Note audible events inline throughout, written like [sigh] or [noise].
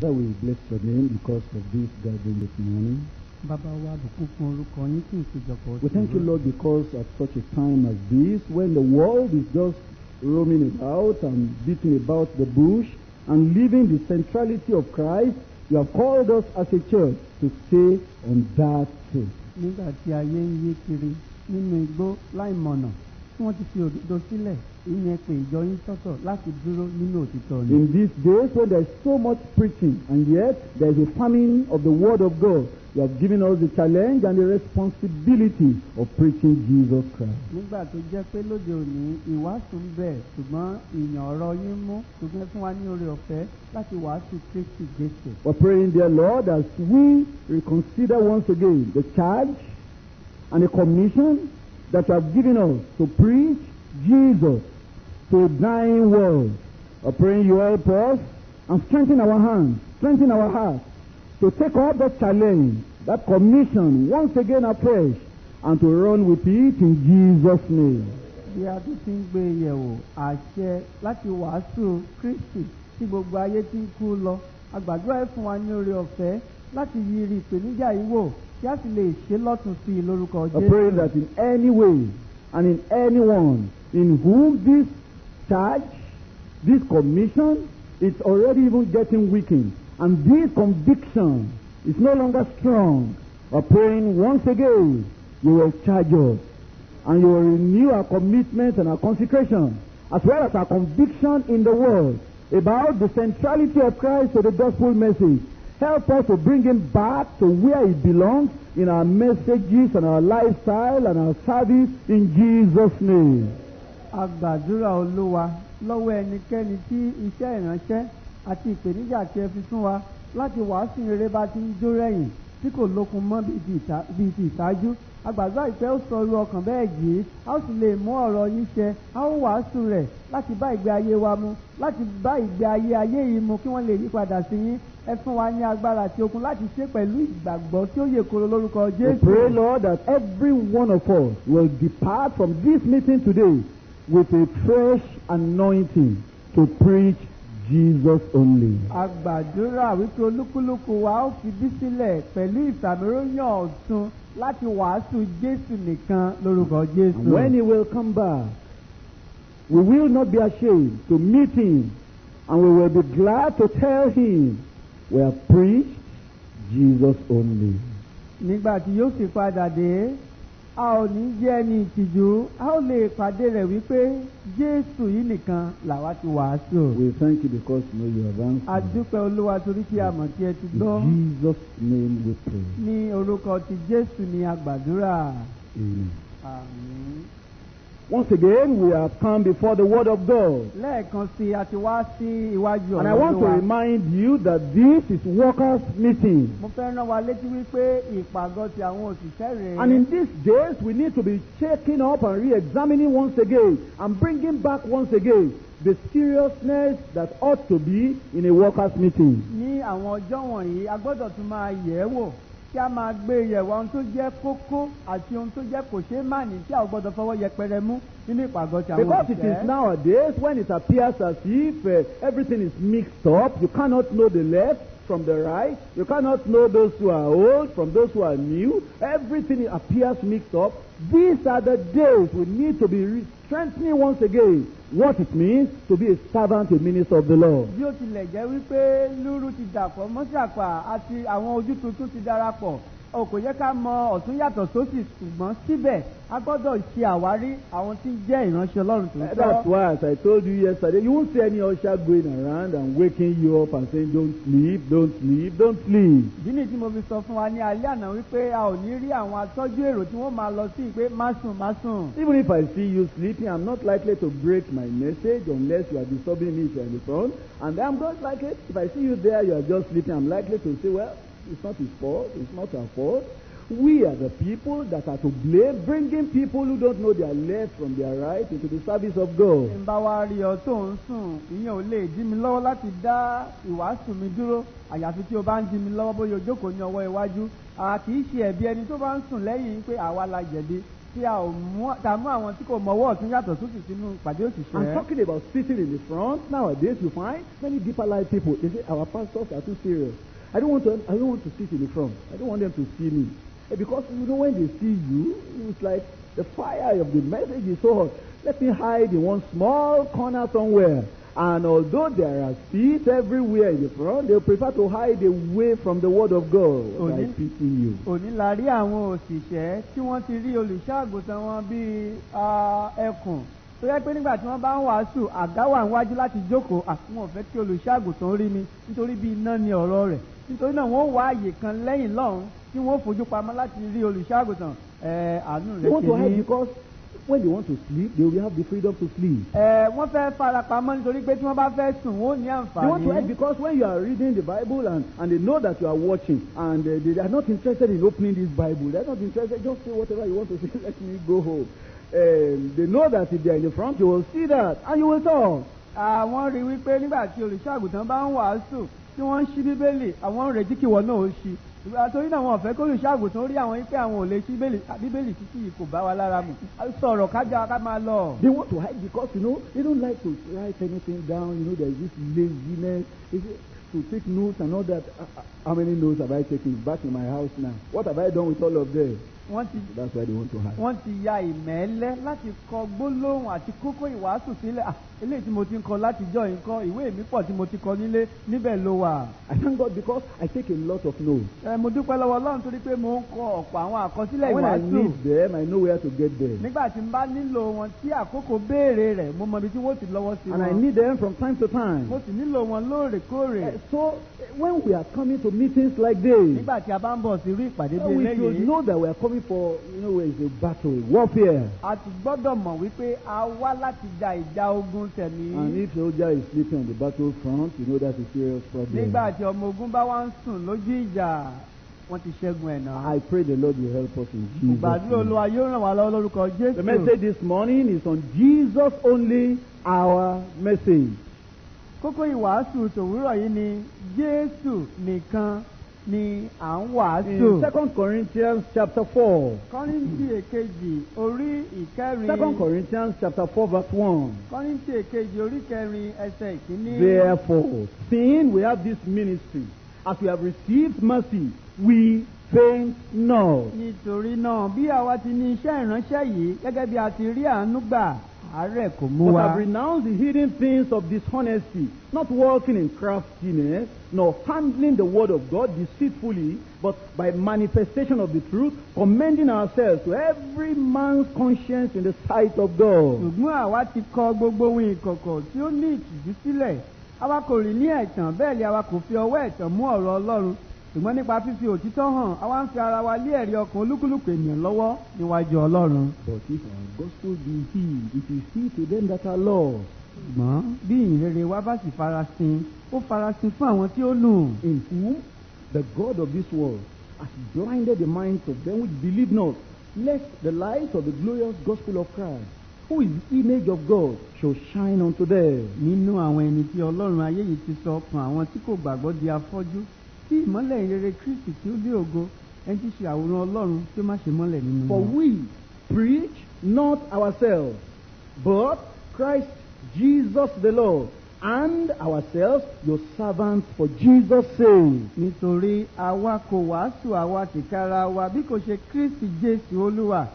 That we bless your name because of this gathering this morning. bàbá wa bùkún fún orúkọ yín fún ìpéjọpọ̀ We thank you, Lord, because at such a time as this, when the world is just roaming about and beating about the bush and leaving the centrality of Christ, you have called us as a church to stay on that truth. nígbà tí ayé ń yí kiri nínú igbó láìmọ̀nà tí wọ́n ti fi òdodo sílẹ̀ ìyẹn pé ìjọ yín sọ́tọ̀ láti dúró nínú òtítọ́ ni. In these days when there's so much preaching and yet there's a famine of the word of God, you have given us the challenge and the responsibility of preaching Jesus Christ. nígbà tó jẹ́ pé lóde òní ìwàásù ń bẹ ṣùgbọ́n ìyàn ọ̀rọ̀ yín mú ṣùgbọ́n fún wa ní oore ọ̀fẹ́ láti wàásù kristi jésù. We're praying, dear Lord, as we reconsider once again the charge and the commission that you have given us to preach Jesus to a dying world. We're praying you help us and strengthen our hands, strengthen our hearts to take up that challenge, that commission once again afresh, and to run with it in Jesus' name. bí a tún ti ń gbé yẹ̀wò àṣẹ láti wàásù kristi tí gbogbo ayé ti ń kú lọ àgbàdo ẹ̀ fún wa ní oore ọ̀fẹ́ láti yiri ìpèníjà yìí wò kí a sì lè ṣe lọ́tún sí i lórúkọ I pray that in any way and in anyone in whom this charge, this commission is already even getting weakened, and this conviction is no longer strong, we're praying once again, you will charge us and you will renew our commitment and our consecration, as well as our conviction in the world about the centrality of Christ to the gospel message. Help us to bring him back to where he belongs in our messages and our lifestyle and our service in Jesus' name. a gbàdúrà olúwa lọ́wọ́ ẹnikẹ́ni tí iṣẹ́ ìránṣẹ́ àti ìpèníjà tí ẹ fi fún wa láti wàásù rere bá ti ń jó rẹ̀yìn tí kò lókun mọ́ bíi ti ìṣáájú àgbàdo ìpẹ́ ó sọ irú ọkàn bẹ́ẹ̀ yìí a ó sì lè mú ọ̀rọ̀ yín ṣẹ a ó wàásù rẹ̀ láti bá ìgbé ayé wa mu láti bá ìgbé ayé ayé yìí mu kí wọ́n lè yí padà sí yín ẹ fún wa ní agbára àti okun láti ṣe pẹ̀lú ìgbàgbọ́ tí ó yè koro lórúkọ We pray, Lord, that every one of us will depart from this meeting today with a fresh anointing to preach Jesus only. a gbàdúrà wípé olúkúlùkù wa ó fi bí sílẹ̀ pẹ̀lú ìfàmìróyàn ọ̀tun láti wàásù jésù nìkan lórúkọ And when he will come back, we will not be ashamed to meet him, and we will be glad to tell him we have preached Jesus only. nígbà tí yóò sì padà dé a ò ní jẹ́ ẹni ìtìjú a ó lè pàdé rẹ̀ wípé jésù yìí nìkan làwa ti wàásù. We thank you because you know you have a dúpẹ́ olúwa torí tí a mọ̀ tí ẹ ti gbọ́ In Jesus' name we pray. ní orúkọ ti jésù ní a gbàdúrà. Amen. àmín. Once again, we have come before the Word of God. lẹ́ẹ̀kan sí i a ti wá sí iwájú And I want to remind you that this is workers' meeting. mo fẹ́ rán wa létí wípé ìpàgọ́ ti àwọn òṣìṣẹ́ rèé. And in these days, we need to be checking up and re-examining once again and bringing back once again the seriousness that ought to be in a workers' meeting. Kí a máa gbé yẹ̀wò ohun tó jẹ́ kókó àti ohun tó jẹ́ kò ṣeé má ní tí a ò gbọ́dọ̀ fọwọ́ yẹpẹrẹ mú nínú ìpàgọ́ ti àwọn Because it is òṣìṣẹ́. nowadays when it appears as if uh, everything is mixed up, you cannot know the left from the right, you cannot know those who are old from those who are new, everything appears mixed up. These are the days we need to be re- strengthening once again what it means to be a servant, a minister of the Lord. bí ó tilẹ̀ jẹ́ lúrú ti dàpọ̀ mọ́sàpà àti àwọn ojú tuntun ti darapọ̀ o kò yẹ ká mọ ọ̀tún yàtọ̀ sósì ṣùgbọ́n síbẹ̀ a gbọ́dọ̀ ṣe àwárí àwọn tí ń jẹ́ ìránṣẹ́ ọlọ́run Uh, tòótọ́. That's why, as I told you yesterday, you won't see any usher going around and waking you up and saying, Don't sleep, don't sleep, don't sleep. ìdí nìyí tí mo fi sọ fún wa ní alẹ́ àná wípé a ò ní rí àwọn atọ́jú èrò tí wọ́n máa lọ sí pé má sùn má sùn. Even if I see you sleeping, I'm not likely to break my message unless you are disturbing me if you're in the front. And I'm not likely, if I see you there, you are just sleeping, I'm likely to say, well, it's not his fault, it's not our fault. We are the people that are to blame, bringing people who don't know their left from their right into the service of God. bá wa rí ọ tó ń sùn ìyẹn ò lè dí mi lọ́wọ́ láti dá ìwàásù mi dúró àyàfi tí o bá ń dí mi lọ́wọ́ bóyá o jókòó ní ọwọ́ iwájú a kì í ṣe ẹ̀bi ẹni tó bá ń sùn lẹ́yìn pé àwa la jẹ̀bi tí a ò mú tá a mú àwọn tí kò mọwọ́ ọ̀tún yàtọ̀ sósì sínú ìpàdé I'm òṣìṣẹ́. talking about sitting in the front. Nowadays, you find many deeper life people. They say our pastors are too serious. I don't want to. I don't want to sit in the front. I don't want them to see me Eh, because you know when they see you, it's like the fire of the message is so hot. Let me hide in one small corner somewhere. And although there are seats everywhere in the front, they prefer to hide away from the word of God. Oh, I yeah. pity you. òní la rí àwọn òṣìṣẹ́ tí wọ́n ti rí olùṣọ́àgùntàn wọn bíi ah, ẹkùn tó yẹ pé nígbà tí wọ́n bá ń wàásù àga wà níwájú láti jókòó àwọn ò fẹ́ kí olùṣọ́àgùntàn rí mi nítorí bí iná ni ọ̀rọ̀ rẹ̀ nítorí náà wọ́n wá àyè kan lẹ́yìn lọ́hùn tí wọ́n fojú pamọ́ láti rí olùṣọ́àgùntàn ẹ àánú They rẹ̀ want to hide because when they want to sleep, they will have the freedom to sleep. ẹ wọ́n fẹ́ fara pamọ́ nítorí pé tí wọ́n bá fẹ́ sùn wọ́n ní They want to hide àǹfààní. because when you are reading the Bible and, and they know that you are watching and uh, they are not interested in opening this Bible, they're not interested, just say whatever you want to [laughs] say, let me go home. Um, they know that if they are in the front, you will see that and you will talk. àwọn rí wípé nígbà tí olùṣọ́àgùntàn bá ń wàásù tí wọ́n ń ṣí bíbélì àwọn ń retí kí wọn náà ó ṣí ìgbà torí náà wọn ò fẹ́ kó olùṣọ́àgùntàn rí àwọn wípé àwọn ò lè ṣí bíbélì títí kò bá wa lára mu A sọ̀rọ̀ kájà ká máa lọ. They want to hide because, you know, they don't like to write anything down. You know, there's this laziness. Is it, to take notes and all that. Uh, uh, How many notes have I taken? Back in my house now. What have I done with all of them? wọ́n ti That's why they want to hide. wọ́n ti ya ìmẹ́lẹ́ láti kọ gbólóhùn àti kókó ìwàásù sílẹ̀ Ah, eléyìí tí mo ti ń kọ látijọ́ yìí kọ́ ìwé mi pọ̀ tí mo ti kọ nílé níbẹ̀ ló wà. I thank God because I take a lot of notes. ẹ mo dúpẹ́ lọ́wọ́ ọlọ́run torí pé mo ń kọ ọ̀pọ̀ àwọn àkọsílẹ̀ And when I ìwàásù. need them, I know where to get them. nígbà tí n bá nílò wọn tí àkókò béèrè rẹ̀ mo mọ ibi tí wọ́n ti lọ́wọ́ sí And I wọn. need them from time to time. mo sì nílò wọn lóòrèkóòrè. Uh, So when we are coming to meetings like this, nígbà tí a bá ń bọ̀ sí irú ìpàdé bíi we should eléyìí know that we are coming for, you know, a battle, warfare. a ti gbọ́dọ̀ mọ̀ wípé a wá láti ja ìjà ogun tẹ̀mí. And if soldier is sleeping on the battlefront, you know that's a serious problem. nígbà tí ọmọ ogun bá wá ń sùn lójú ìjà wọ́n ti ṣẹ́gun ẹ̀ náà. I pray the Lord will help us in Jesus. ìgbàdúrà olúwa yóò ràn wá lọ́wọ́ lórúkọ The jésù. message this morning is on Jesus only, our message. kókó ìwàásù tòwúrọ̀ yìí ni jésù nìkan ni à ń wàásù. In Second Corinthians chapter 4. kọ́ríńtì èkejì orí ìkẹrin. Second Corinthians chapter 4 verse 1. kọ́ríńtì èkejì orí kẹrin ẹsẹ̀ ìkíní. Therefore, seeing we have this ministry, as we have received mercy, we faint not. nítorí náà bí àwa ti ní iṣẹ́ ìránṣẹ́ yìí gẹ́gẹ́ bí a ti rí àánú gbà àárẹ̀ kò mú But have renounced the hidden things of dishonesty, not walking in craftiness, nor handling the word of God deceitfully, but by manifestation of the truth, commending ourselves to every man's conscience in the sight of God. ṣùgbọ́n àwa ti kọ gbogbo ohun ìkọ̀kọ̀ tí ó ní ìtìjú sílẹ̀ àwa kò ní ẹ̀tàn bẹ́ẹ̀ ni àwa kò fi ọwọ́ ẹ̀tàn mú ọ̀rọ̀ ọlọ́run ṣùgbọ́n nípa fífi òtítọ́ hàn àwa ń fi ara wa lé ẹ̀rí ọkàn olúkúlùkù ènìyàn lọ́wọ́ níwájú ọlọ́run. But if our gospel be healed, it is healed to them that are lost, ṣùgbọ́n bí ìhìnrere wa bá sì farasin ó farasin fún àwọn tí ó nù. in whom the God of this world has blinded the minds of them which believe not, lest the light of the glorious gospel of Christ, who is the image of God, shall shine unto them. nínú àwọn ẹni tí ọlọ́run ayé yìí ti sọ ọkàn àwọn tí kò gbàgbọ́ di afọ́jú tí ìmọ́lẹ̀ ìrere kristi tí ó dé ògo ẹni tí ṣe àwòrán ọlọ́run tí ó má ṣe mọ́lẹ̀ nínú For wọn. we preach not ourselves, but Christ Jesus the Lord, and ourselves your servants for Jesus' sake. nítorí àwa kò wàásù àwa tìkára wa bí kò ṣe kristi jésù olúwa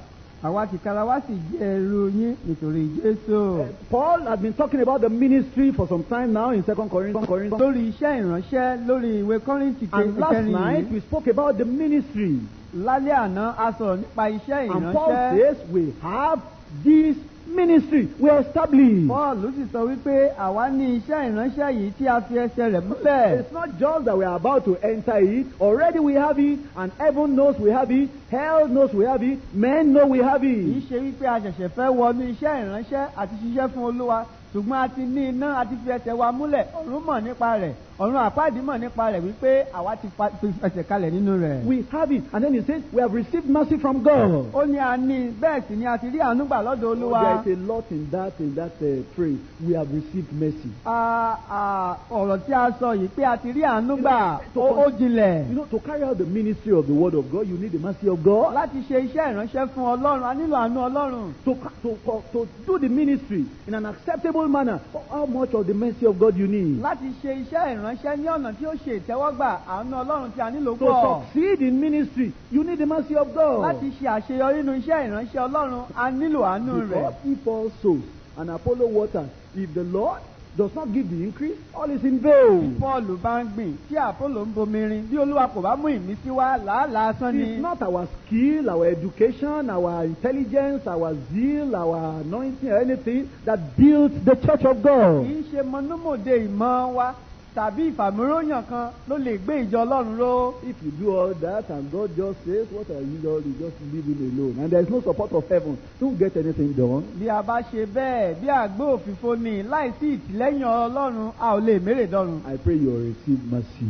àwa tìkára wa sì jẹ́ ẹrú yín nítorí jésù. Uh, Paul has been talking about the ministry for some time now in Second Corinthians. lórí iṣẹ́ ìránṣẹ́ lórí ìwé kọ́rìntì And last night we spoke about the ministry. lálẹ́ àná a sọ̀rọ̀ nípa iṣẹ́ And Paul says we have this ministry. We are established. paul sì sọ wípé àwa ní iṣẹ́ ìránṣẹ́ yìí tí a fi ẹsẹ̀ rẹ̀ múlẹ̀. It's not just that we are about to enter it. Already we have it, and heaven knows we have it, hell knows we have it, men know we have kì í it. ṣe wípé a ṣẹ̀ṣẹ̀ fẹ́ wọnú iṣẹ́ ìránṣẹ́ àti ṣiṣẹ́ fún olúwa ṣùgbọ́n a ti ní iná a ti fi ẹsẹ̀ wa múlẹ̀ ọ̀run mọ̀ nípa rẹ̀ ọ̀run àpáàdì mọ̀ nípa rẹ̀ wípé àwa ti fa- fi ẹsẹ̀ kalẹ̀ nínú rẹ̀. We have it. And then he says, We have received mercy from God. ó ní a ní bẹ́ẹ̀ sì ni a ti rí àánú gbà lọ́dọ̀ Oh, olúwa. There's a lot in that in that uh, phrase. We have received mercy. Ọ̀rọ̀ tí a sọ yìí pé a ti rí àánú gbà ó jinlẹ̀. You know, to carry out the ministry of the word of God, you need the mercy of God. láti ṣe iṣẹ́ ìránṣẹ́ fún ọlọ́run a nílò àánú ọlọ́run. To, to, to, to do the ministry in an acceptable manner, how much of the mercy of God you need? láti ṣe iṣẹ́ ìránṣẹ́ ní ọ̀nà tí ó ṣe ìtẹ́wọ́gbà àánú ọlọ́run tí a nílò To succeed in ministry, you need the mercy of God. láti ṣe àṣeyọrí nínú iṣẹ́ ìránṣẹ́ ọlọ́run a nílò àánú rẹ̀. Because if all souls and Apollo waters, if the Lord does not give the increase, all is in vain. Pọ́ọ̀lù bá ń gbìn tí àpòlò ń bomirin bí olúwa kò bá mú ìmísí wá làálàá asán ni. It's not our skill, our education, our intelligence, our zeal, our anointing, or anything that builds the church of kì God. í ṣe mọ̀númọ̀dé ìmọ̀ wa tàbí ìfàmúróyàn kan ló lè gbé ìjọ ọlọ́run ró. If you do all that and God just says, What are you doing? You just leave him alone. And there's no support of heaven. Don't get anything done. bí a bá ṣe bẹ́ẹ̀ bí àgbé òfìfo ni láìsí ìtìlẹ́yìn ọlọ́run a ò lè mérè dọ́run. I pray you will receive mercy.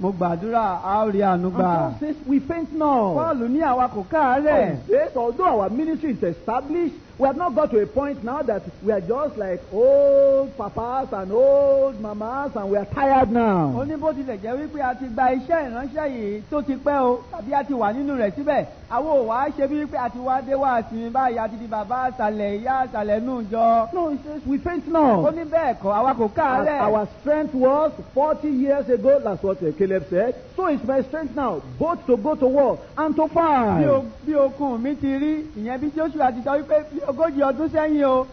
mo gbàdúrà a ó rí àánú And. Paul says, We faint not. Pọ́ọ̀lù ní àwa kò Paul káàárẹ̀. says, although our ministry is established, we have not got to a point now that we are just like old papas and old mamas and we are tired ó now. ní bó tilẹ̀ jẹ́ wípé a ti gba iṣẹ́ ìránṣẹ́ yìí tó ti pẹ́ o tàbí a ti wà nínú rẹ̀ síbẹ̀ àwọn ò wá ṣe bí wípé a ti wá dé wá sí báyìí a ti di bàbá àṣàlẹ̀ ìyá àṣàlẹ̀ nù jọ. No, he says, We faint ó not. ní bẹ́ẹ̀ kọ́ àwa kò káàárẹ̀. our strength was 40 years ago, that's what Caleb said. So is my strength now, both to go to war and to fight. bí okun mi ti rí ìyẹn bí joshua ti sọ wípé bí ogójì ọdún sẹ́yìn o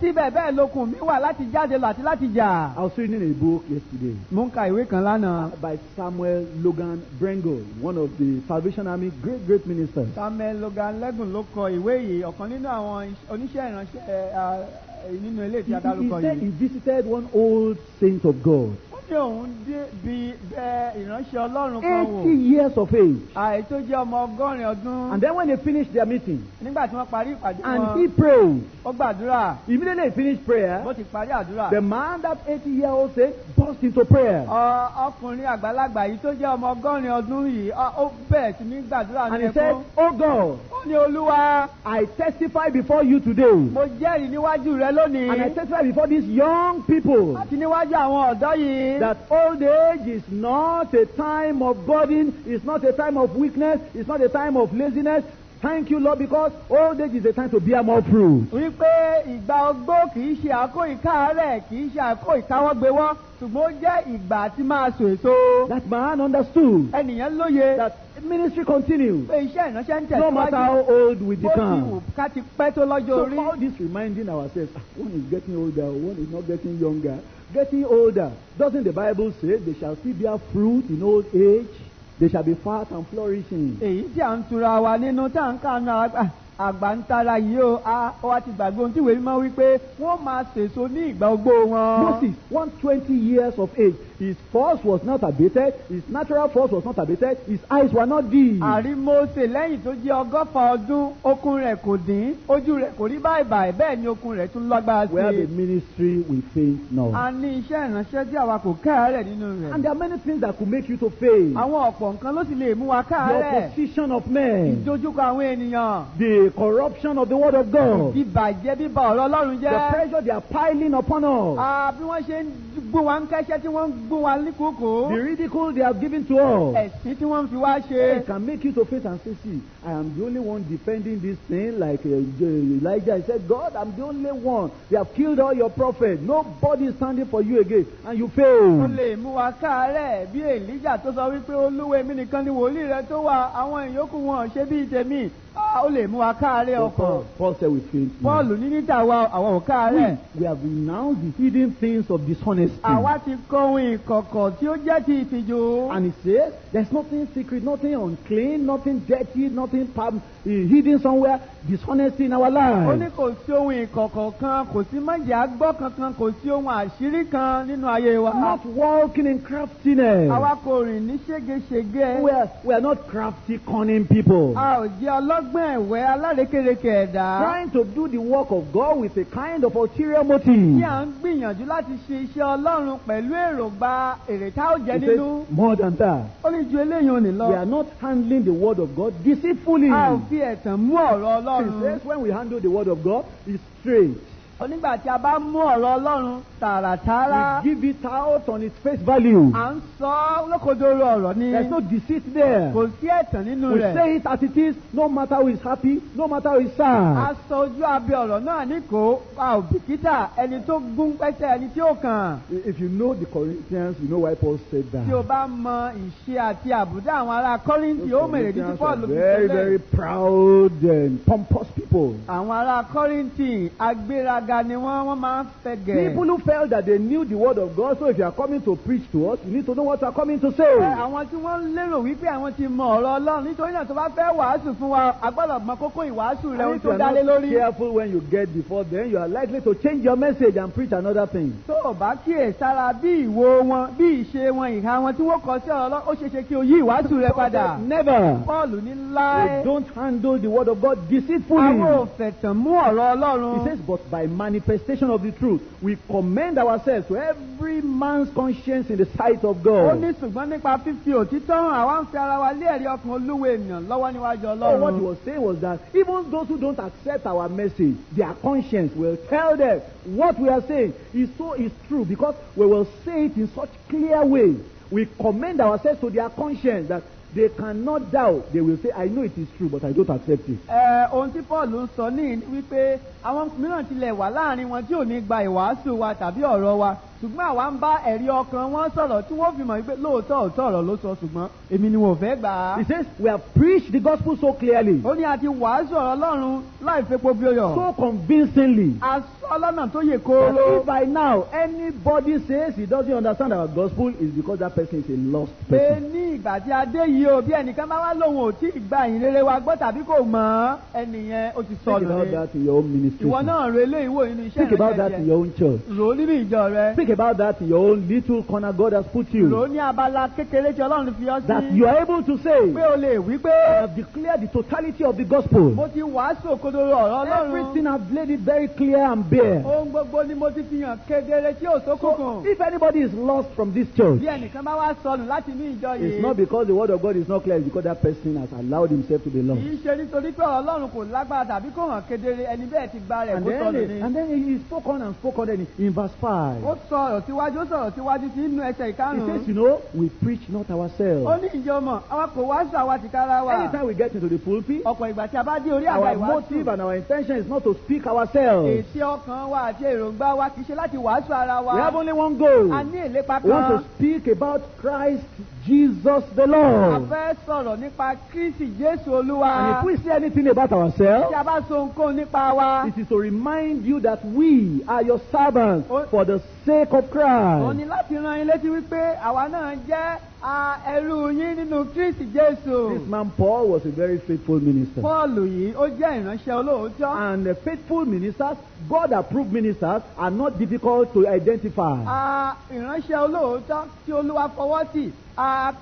síbẹ̀ bẹ́ẹ̀ lokun mi wà láti jáde lọ àti láti jà. I was reading a book yesterday mo ń ka ìwé kan lánàá. by Samuel Logan Brengo, one of the Salvation Army great, great ministers. samuel logan lẹ́gùn ló kọ ìwé yìí ọ̀kan nínú àwọn oníṣẹ́ ìránṣẹ́ nínú ilé He, tí a he- said he yìí. visited one old saint of God, ní òun dé bí bẹ ìránṣẹ́ ọlọ́run kan 80 wò. years of age. àì tó jẹ́ ọmọ ọgọ́rin ọdún. And then when they finished their meeting, nígbà tí wọ́n parí ìpàdé and he wọn prayed, ó gbàdúrà immediately he finished prayer, bó ti parí àdúrà. the man, that 80 year old saint, burst into prayer. Ọkùnrin àgbàlagbà yìí tó jẹ́ ọmọ ọgọ́rin ọdún yìí ó bẹ̀rẹ̀ sí ní gbàdúrà And ní he said, ẹkún. Oh God, ó ní olúwa I testify before you today. mo jẹ́rìí níwájú rẹ lónìí. And I testify before these young people àti níwájú àwọn ọ̀dọ́ yìí. That old age is not a time of burden, it's not a time of weakness, it's not a time of laziness. Thank you, Lord, because old age is a time to bear more fruit. wípé ìgbà ogbó kì í ṣe àkó ìkáàárẹ̀ kì í ṣe àkó ìkáwọ́gbéwọ́ ṣùgbọ́n ó jẹ́ ìgbà tí máa so èso. That man understood lóye that ministry continues pé iṣẹ́ ìránṣẹ́ ń no matter how old we bó ti wù become. ká ti pẹ́ tó lọ́jọ́ So all this reminding ourselves, ah, one is getting older, one is not getting younger. Getting older, doesn't the Bible say they shall still bear fruit in old age? They shall be fat and flourishing. èyí tí à ń tura wa nínú tá à ń kànú àgbà ń tara yìí o ó wá ti gbàgbé ohun tí ìwé mímọ́ wípé wọ́n máa sèso ní ìgbà ogbó wọn. Moses, 120 years of age, his force was not abated, his natural force was not abated, his eyes were not dim. àrí Mósè lẹ́yìn tó jẹ́ ọgọ́fà ọdún okun rẹ̀ kò dín ojú rẹ̀ kò rí báyìí bẹ́ẹ̀ ni okun rẹ̀ tún lágbára sí. A ministry we faint a ní iṣẹ́ ìránṣẹ́ tí àwa kò káàárẹ̀ nínú And there are many things that could make you to fail. àwọn ọ̀pọ̀ nǹkan ló sì lè mú wa The káàárẹ̀. opposition of men, ìdojúkọ àwọn ènìyàn. the corruption of the word of God, ìbàjẹ́ bíba ọ̀rọ̀ Ọlọ́run the pressure they are piling upon us, Ah, bí wọ́n ṣe ń wa ń kẹ́sẹ́ tí wọ́n ń wa ní kúkú. the ridicule they have given to us. ẹ̀sìn tí wọ́n fi wá ṣe. It can make you to face and say, see, I am the only one defending this thing like uh, Elijah. He said, God, I'm the only one. They have killed all your prophets. Nobody is standing for you again. And you fail. lè mú wa káàárẹ̀ bí èlíjà tó sọ wípé olúwa èmi nìkan ni wòlíì rẹ tó wà àwọn ìyókù wọn ṣe tèmi ó lè mú wa káàárẹ̀ ọkàn. Paul, Paul said we faint. Pọ́ọ̀lù ní wa àwọn ò káàárẹ̀. We, we have renounced the hidden things of dishonesty. àwa ti ìkọ̀kọ̀ tí ó jẹ́ ti ìtìjú. And he says, there's nothing secret, nothing unclean, nothing dirty, nothing pub, uh, hidden somewhere, dishonesty in our ó ní lives. kò sí ohun ìkọ̀kọ̀ kan kò sí májà gbọ́ kankan kò sí ohun àṣírí kan nínú ayé wa. Not walking in craftiness. àwa kò rìn ní. We are, we are not crafty, cunning people. a ò jẹ́ ọlọ́gbọ́n ẹ̀wẹ́ alárékérekè ẹ̀dá trying to do the work of God with a kind of ulterior tí motive. à ń gbìyànjú láti ṣe iṣẹ́ ọlọ́run pẹ̀lú èròǹgbà èrè tá ó jẹ He nínú says, more than that. ó ní ju eléyìí ò ní lọ We are not handling the word of God deceitfully. a ò fi ẹ̀tàn mú ọ̀rọ̀ He says when we handle the word of God, it's straight. Onígbà tí a bá mú ọ̀rọ̀ ọlọ́run tààràtààrà We give it out on its face value. à ń sọ lókodoro ọ̀rọ̀ ni There's no deceit there. kò sí ẹ̀tàn nínú We rẹ̀ say it as it is, no matter who is happy, no matter who is a sad. sọ ojú abẹ ọ̀rọ̀ náà ní kó a ò bìkítà ẹni tó gún pẹ́sẹ́ ẹni tí ó kàn If you know the Corinthians, you know why Paul said that. tí o bá mọ ìṣe àti àbùdá àwọn ará kọ́rìntì ó mèrè ní tí paul are fi very, very tẹ́lẹ̀ proud and pompous people. àwọn ará agbéraga ni wọ́n wọ́n máa ń fẹ̀gẹ̀. People who felt that they knew the word of God, so if you are coming to preach to us, you need to know what you are coming to say. àwọn tí wọ́n lérò wípé àwọn ti mọ ọ̀rọ̀ ọlọ́run nítorí náà tó bá fẹ́ wàásù fún wa a gbọ́dọ̀ mọ kókó ìwàásù rẹ ohun And if tó you are dálé not lórí. careful when you get before them, you are likely to change your message and preach another thing. tó o bá kíyè sára bí ìwo wọn bí ìṣe wọn ìhà wọn tí wọ́n kọ sí ọ̀rọ̀ ó ṣeé ṣe kí o yí ìwàásù rẹ padà. Never. paul ní They láé don't handle the word of God deceitfully. àwọn òfẹ̀tàn mú ọ̀rọ̀ ọlọ́run. He says, but by manifestation of the truth, we commend ourselves to every man's conscience in the sight of ó God. ní ṣùgbọ́n nípa fífi òtítọ́ hàn àwa ń fi ara wa lé ẹ̀rí ọkàn olúwo ènìyàn lọ́wọ́ níwájú So what he was saying was that even those who don't accept our message, their conscience will tell them what we are saying is so is true because we will say it in such clear way. We commend ourselves to their conscience that they cannot doubt. They will say, I know it is true, but I don't accept it. Ẹ, ohun tí sọ ní wípé àwọn mìíràn tilẹ̀ wà láàrin wọn tí ò ní gba ìwàásù wa tàbí ọ̀rọ̀ wa ṣùgbọ́n àwa ń bá ẹ̀rí ọkàn wọn sọ̀rọ̀ tí wọ́n fi mọ̀ wípé lóòótọ́ òótọ́ ọ̀rọ̀ ló sọ ṣùgbọ́n èmi ni wọn fẹ́ gbà á. He says, We have preached the gospel so clearly, ó ní àti wàásù ọ̀rọ̀ ọlọ́run láì fepo bí oyọ̀. so convincingly, a sọ lọ́nà tó yè that kooro. if by now anybody says he doesn't understand our gospel, it's because that person is a lost pé person. ní ìgbà tí a dé yìí o bí ẹnìkan bá wá lòun ò tí ì gba ìrere wa gbọ́ tàbí kò mọ̀ ẹnìyẹn ó ti Think sọnù about ni. that in your own ministry. ìwọ náà rò eléyìí wò nínú iṣẹ́ Think about that in your own church. rò ó nínú ìjọ rẹ. Think about that your own little corner God has put you. ní abala kékeré tí ọlọ́run fi ọ́ That you are able to say, pé o lè wí pé I have declared the totality of the gospel. mo ti wàásù òkodoro ọ̀rọ̀ Everything ọlọ́run. I've laid it very clear and bare. ohun gbogbo ni mo ti fi hàn kedere tí ò So if anybody is lost from this church, bí ẹnìkan bá wá sọnù láti ní ìjọ it's not because the word of God is not clear, it's because that person has allowed himself to be lost. kì í ṣe nítorí pé ọlọ́run kò lágbára tàbí kò hàn kedere ẹni bẹ́ẹ̀ ti gba rẹ̀ And kó then, sọnù he- ni. and then he spoke on and spoke on then in verse 5. ó sọ̀rọ̀ síwájú ó sọ̀rọ̀ síwájú sí inú ẹsẹ̀ He ìkarùn-ún. says, you know, we preach not ó ourselves. ní ìjọ mọ̀ àwa kò wá sí àwa tìkára wa. Anytime we get into the pulpit, ọ̀pọ̀ ìgbà tí a bá dé orí àga our motive and our intention is not to speak ourselves. èsì ọkàn wa àti èròǹgbà wa kì í ṣe láti wàásù ara We have only one goal. a ní ìlépa We want to speak about Christ Jesus the a Lord. fẹ́ sọ̀rọ̀ nípa kristi jésù And olúwa. if we say anything about ourselves, tí a bá so nǹkan nípa wa. it is to remind you that we are your servants Oh. for the sake of òun ni Christ. láti rán yín létí wípé àwa náà jẹ́ ẹrú yín nínú kristi jésù. This man Paul was a very faithful minister. yìí ó jẹ́ ìránṣẹ́ olóòótọ́. And the faithful ministers, God approved ministers, are not difficult to identify. ìránṣẹ́ olóòótọ́ tí olúwa fọwọ́ sí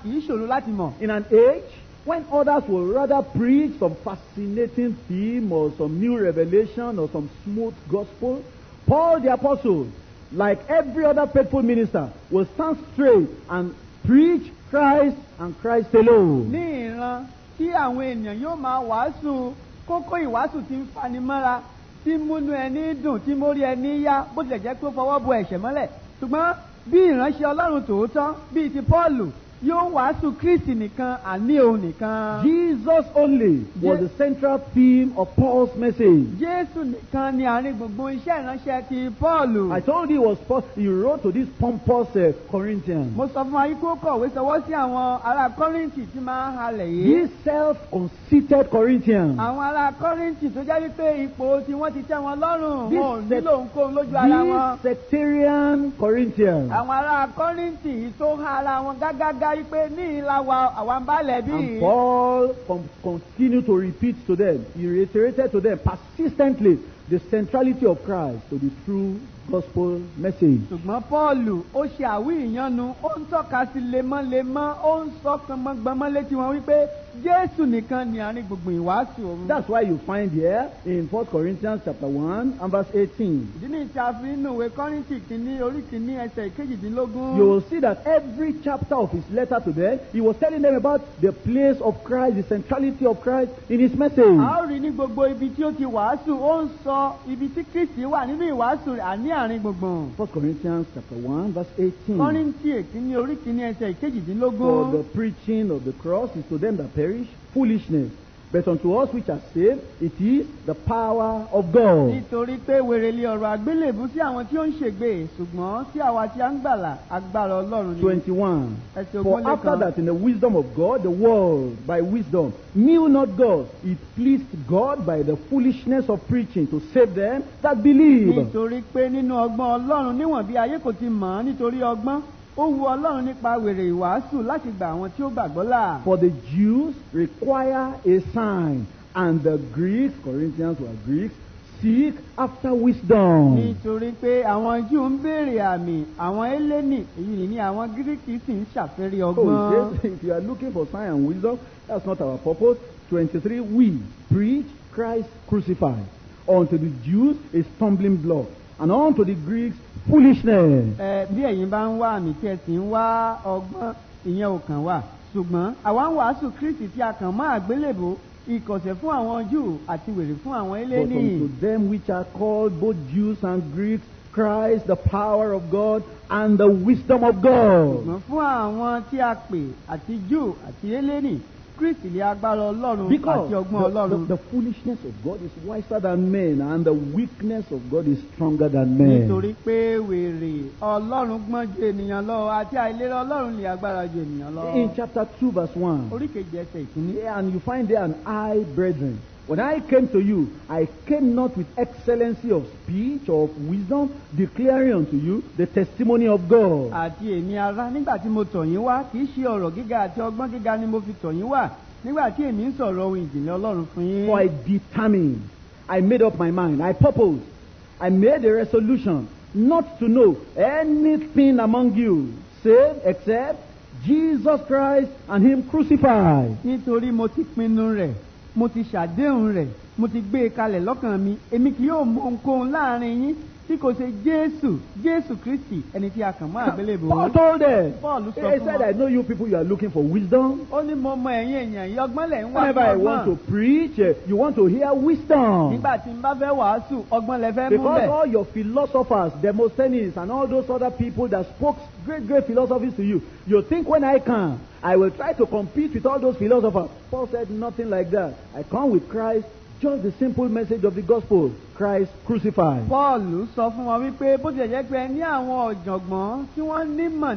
kì í ṣòro láti mọ̀. In an age when others will rather preach some fascinating theme or some new revelation or some smooth gospel, Paul the apostle, like every other faithful minister, will stand straight and preach Christ and Christ alone. ní ìran tí àwọn ènìyàn yóò máa wàásù kókó ìwàásù tí ń fani mọ́ra tí múnú ẹni dùn tí mórí ẹni yá bó tilẹ̀ jẹ́ pé ó fọwọ́ bo ẹ̀ṣẹ̀ mọ́lẹ̀ ṣùgbọ́n bí ìránṣẹ́ ọlọ́run tòótọ́ bíi ti pọ́ọ̀lù yóò wàásù kristi nìkan àní òun nìkan. Jesus only was Je- the central theme of Paul's message. jésù nìkan ni àárín gbogbo iṣẹ́ ìránṣẹ́ ti pọ́ọ̀lù. I told you he was Paul, he wrote to these pompous uh, Corinthians. mo sọ fún wa kó kọ̀wé sọwọ́ sí àwọn ará kọ́rìntì tí máa ń halẹ̀ yìí. These self-conceited Corinthians. àwọn ará kọ́rìntì tó jẹ́ wípé ipò tí wọ́n ti tẹ́ wọn lọ́rùn This wọn ò nílò ohunkóhun lójú ara wọn. These sectarian Corinthians. àwọn ará kọ́rìntì yìí tó ha ara wọn gágágá wípé ní ìlà wa àwa ń bálẹ̀ bí. And Paul continued to repeat to them, he reiterated to them persistently the centrality of Christ to the true gospel message. ṣùgbọ́n pọ́ọ̀lù ó ṣe àwí ìyanu ó ń tọ́ka sí lemọ́lemọ́ ó ń sọ gbọmọgbọmọ létí wọn wípé jésù nìkan ni àárín gbogbo ìwàásù òun. That's why you find here in 1 Corinthians chapter 1 and verse 18. ìdí ní ìta fi nínú ìwé kọ́rìntì kìíní orí kìíní ẹsẹ̀ ìkejìdínlógún. You will see that every chapter of his letter to them, he was telling them about the place of Christ, the centrality of Christ in his message. a ó rí ní gbogbo ibi tí ó ti wàásù ó ń sọ ibi tí kristi wà nínú ìwàásù rẹ̀ àní àárín gbogbo. 1 Corinthians chapter 1 verse 18. kọ́rìntì èkìíní orí kìíní ẹsẹ̀ For the ìkejìdínlógún. preaching of the cross is to them that perish foolishness, but unto us which are saved, it is the power of God. nítorí pé ọ̀rọ̀ àgbélébú sí àwọn tí ó ń ṣègbè ṣùgbọ́n sí àwa tí a ń gbàlà agbára ọlọ́run ni. 21. ẹsẹ̀ For after that, in the wisdom of God, the world by wisdom knew not God. It pleased God by the foolishness of preaching to save them that believe. nítorí pé nínú ọgbọ́n ọlọ́run níwọ̀n bí ayé kò ti mọ̀ ọ́n nítorí ọgbọ́n ó wu ọlọ́run nípa wèrè ìwàásù láti gba àwọn tí ó gbàgbọ́ là. For the Jews require a sign, and the Greeks, Corinthians were Greeks, seek after wisdom. nítorí pé àwọn júù ń béèrè àmì àwọn èyí ni àwọn gíríkì sì ń ṣàfẹ́rí Oh, ọgbọ́n. it says, if you are looking for sign and wisdom, that's not our purpose. 23, we preach Christ crucified. Unto the Jews, a stumbling block, and unto the Greeks, foolishness. ẹ bí ẹ̀yin bá ń wá àmì tí ẹ sì ń wá ọgbọ́n ìyẹn ò kàn wá ṣùgbọ́n àwa ń wàásù kristi tí a kàn mọ́ àgbélébò ìkọ̀sẹ̀ fún àwọn júù àti wèrè fún àwọn But unto them which are called both Jews and Greeks, Christ, the power of God and the wisdom of God. ṣùgbọ́n fún àwọn tí a pè àti júù àti élénì kristi lè agbára ọlọ́run Because àti ọgbọ́n ọlọ́run. the, foolishness of God is wiser than men, and the weakness of God is stronger than men. nítorí pé wèrè ọlọ́run gbọ́n ju ènìyàn lọ àti àìlera ọlọ́run lè agbára ju ènìyàn lọ. In chapter 2, verse 1. orí kejì ẹsẹ̀ ìkíní. And you find there an I, brethren. When I came to you, I came not with excellency of speech or of wisdom, declaring unto you the testimony of God. àti èmi ará nígbà tí mo tọ̀ yín wá kì í ṣe ọ̀rọ̀ gíga àti ọgbọ́n gíga ni mo fi tọ̀ yín wá nígbà tí èmi ń sọ̀rọ̀ ohun ìjìnlẹ̀ ọlọ́run fún yín. For I determined, I made up my mind, I purposed, I made a resolution not to know anything among you, save except Jesus Christ and Him crucified. nítorí mo ti pinnu rẹ̀ mo ti ṣàdéhùn rẹ̀ mo ti gbé e kalẹ̀ lọ́kàn mi èmi kì yóò mọ ohunkóhun láàrin yín tí kò ṣe jésù jésù kristi ẹni tí a kàn mọ́ àgbélébò. Paul told them, Paul he sọ fún said, I know you people, you are looking for wisdom. ó ní mo mọ ẹ̀yin èèyàn yìí ọgbọ́n lẹ̀ ń wá Whenever I want to preach, eh, you want to hear wisdom. nígbà tí n bá fẹ́ wàásù ọgbọ́n lẹ fẹ́ mú Because all your philosophers, Demosthenes, and all those other people that spoke great, great philosophies to you, you think when I come, I will try to compete with all those philosophers. Paul said nothing like that. I come with Christ, just the simple message of the gospel Christ crucified. Pọ́ọ̀lù sọ fún wọn wípé bó pé ní àwọn ọ̀jọ̀gbọ́n tí wọ́n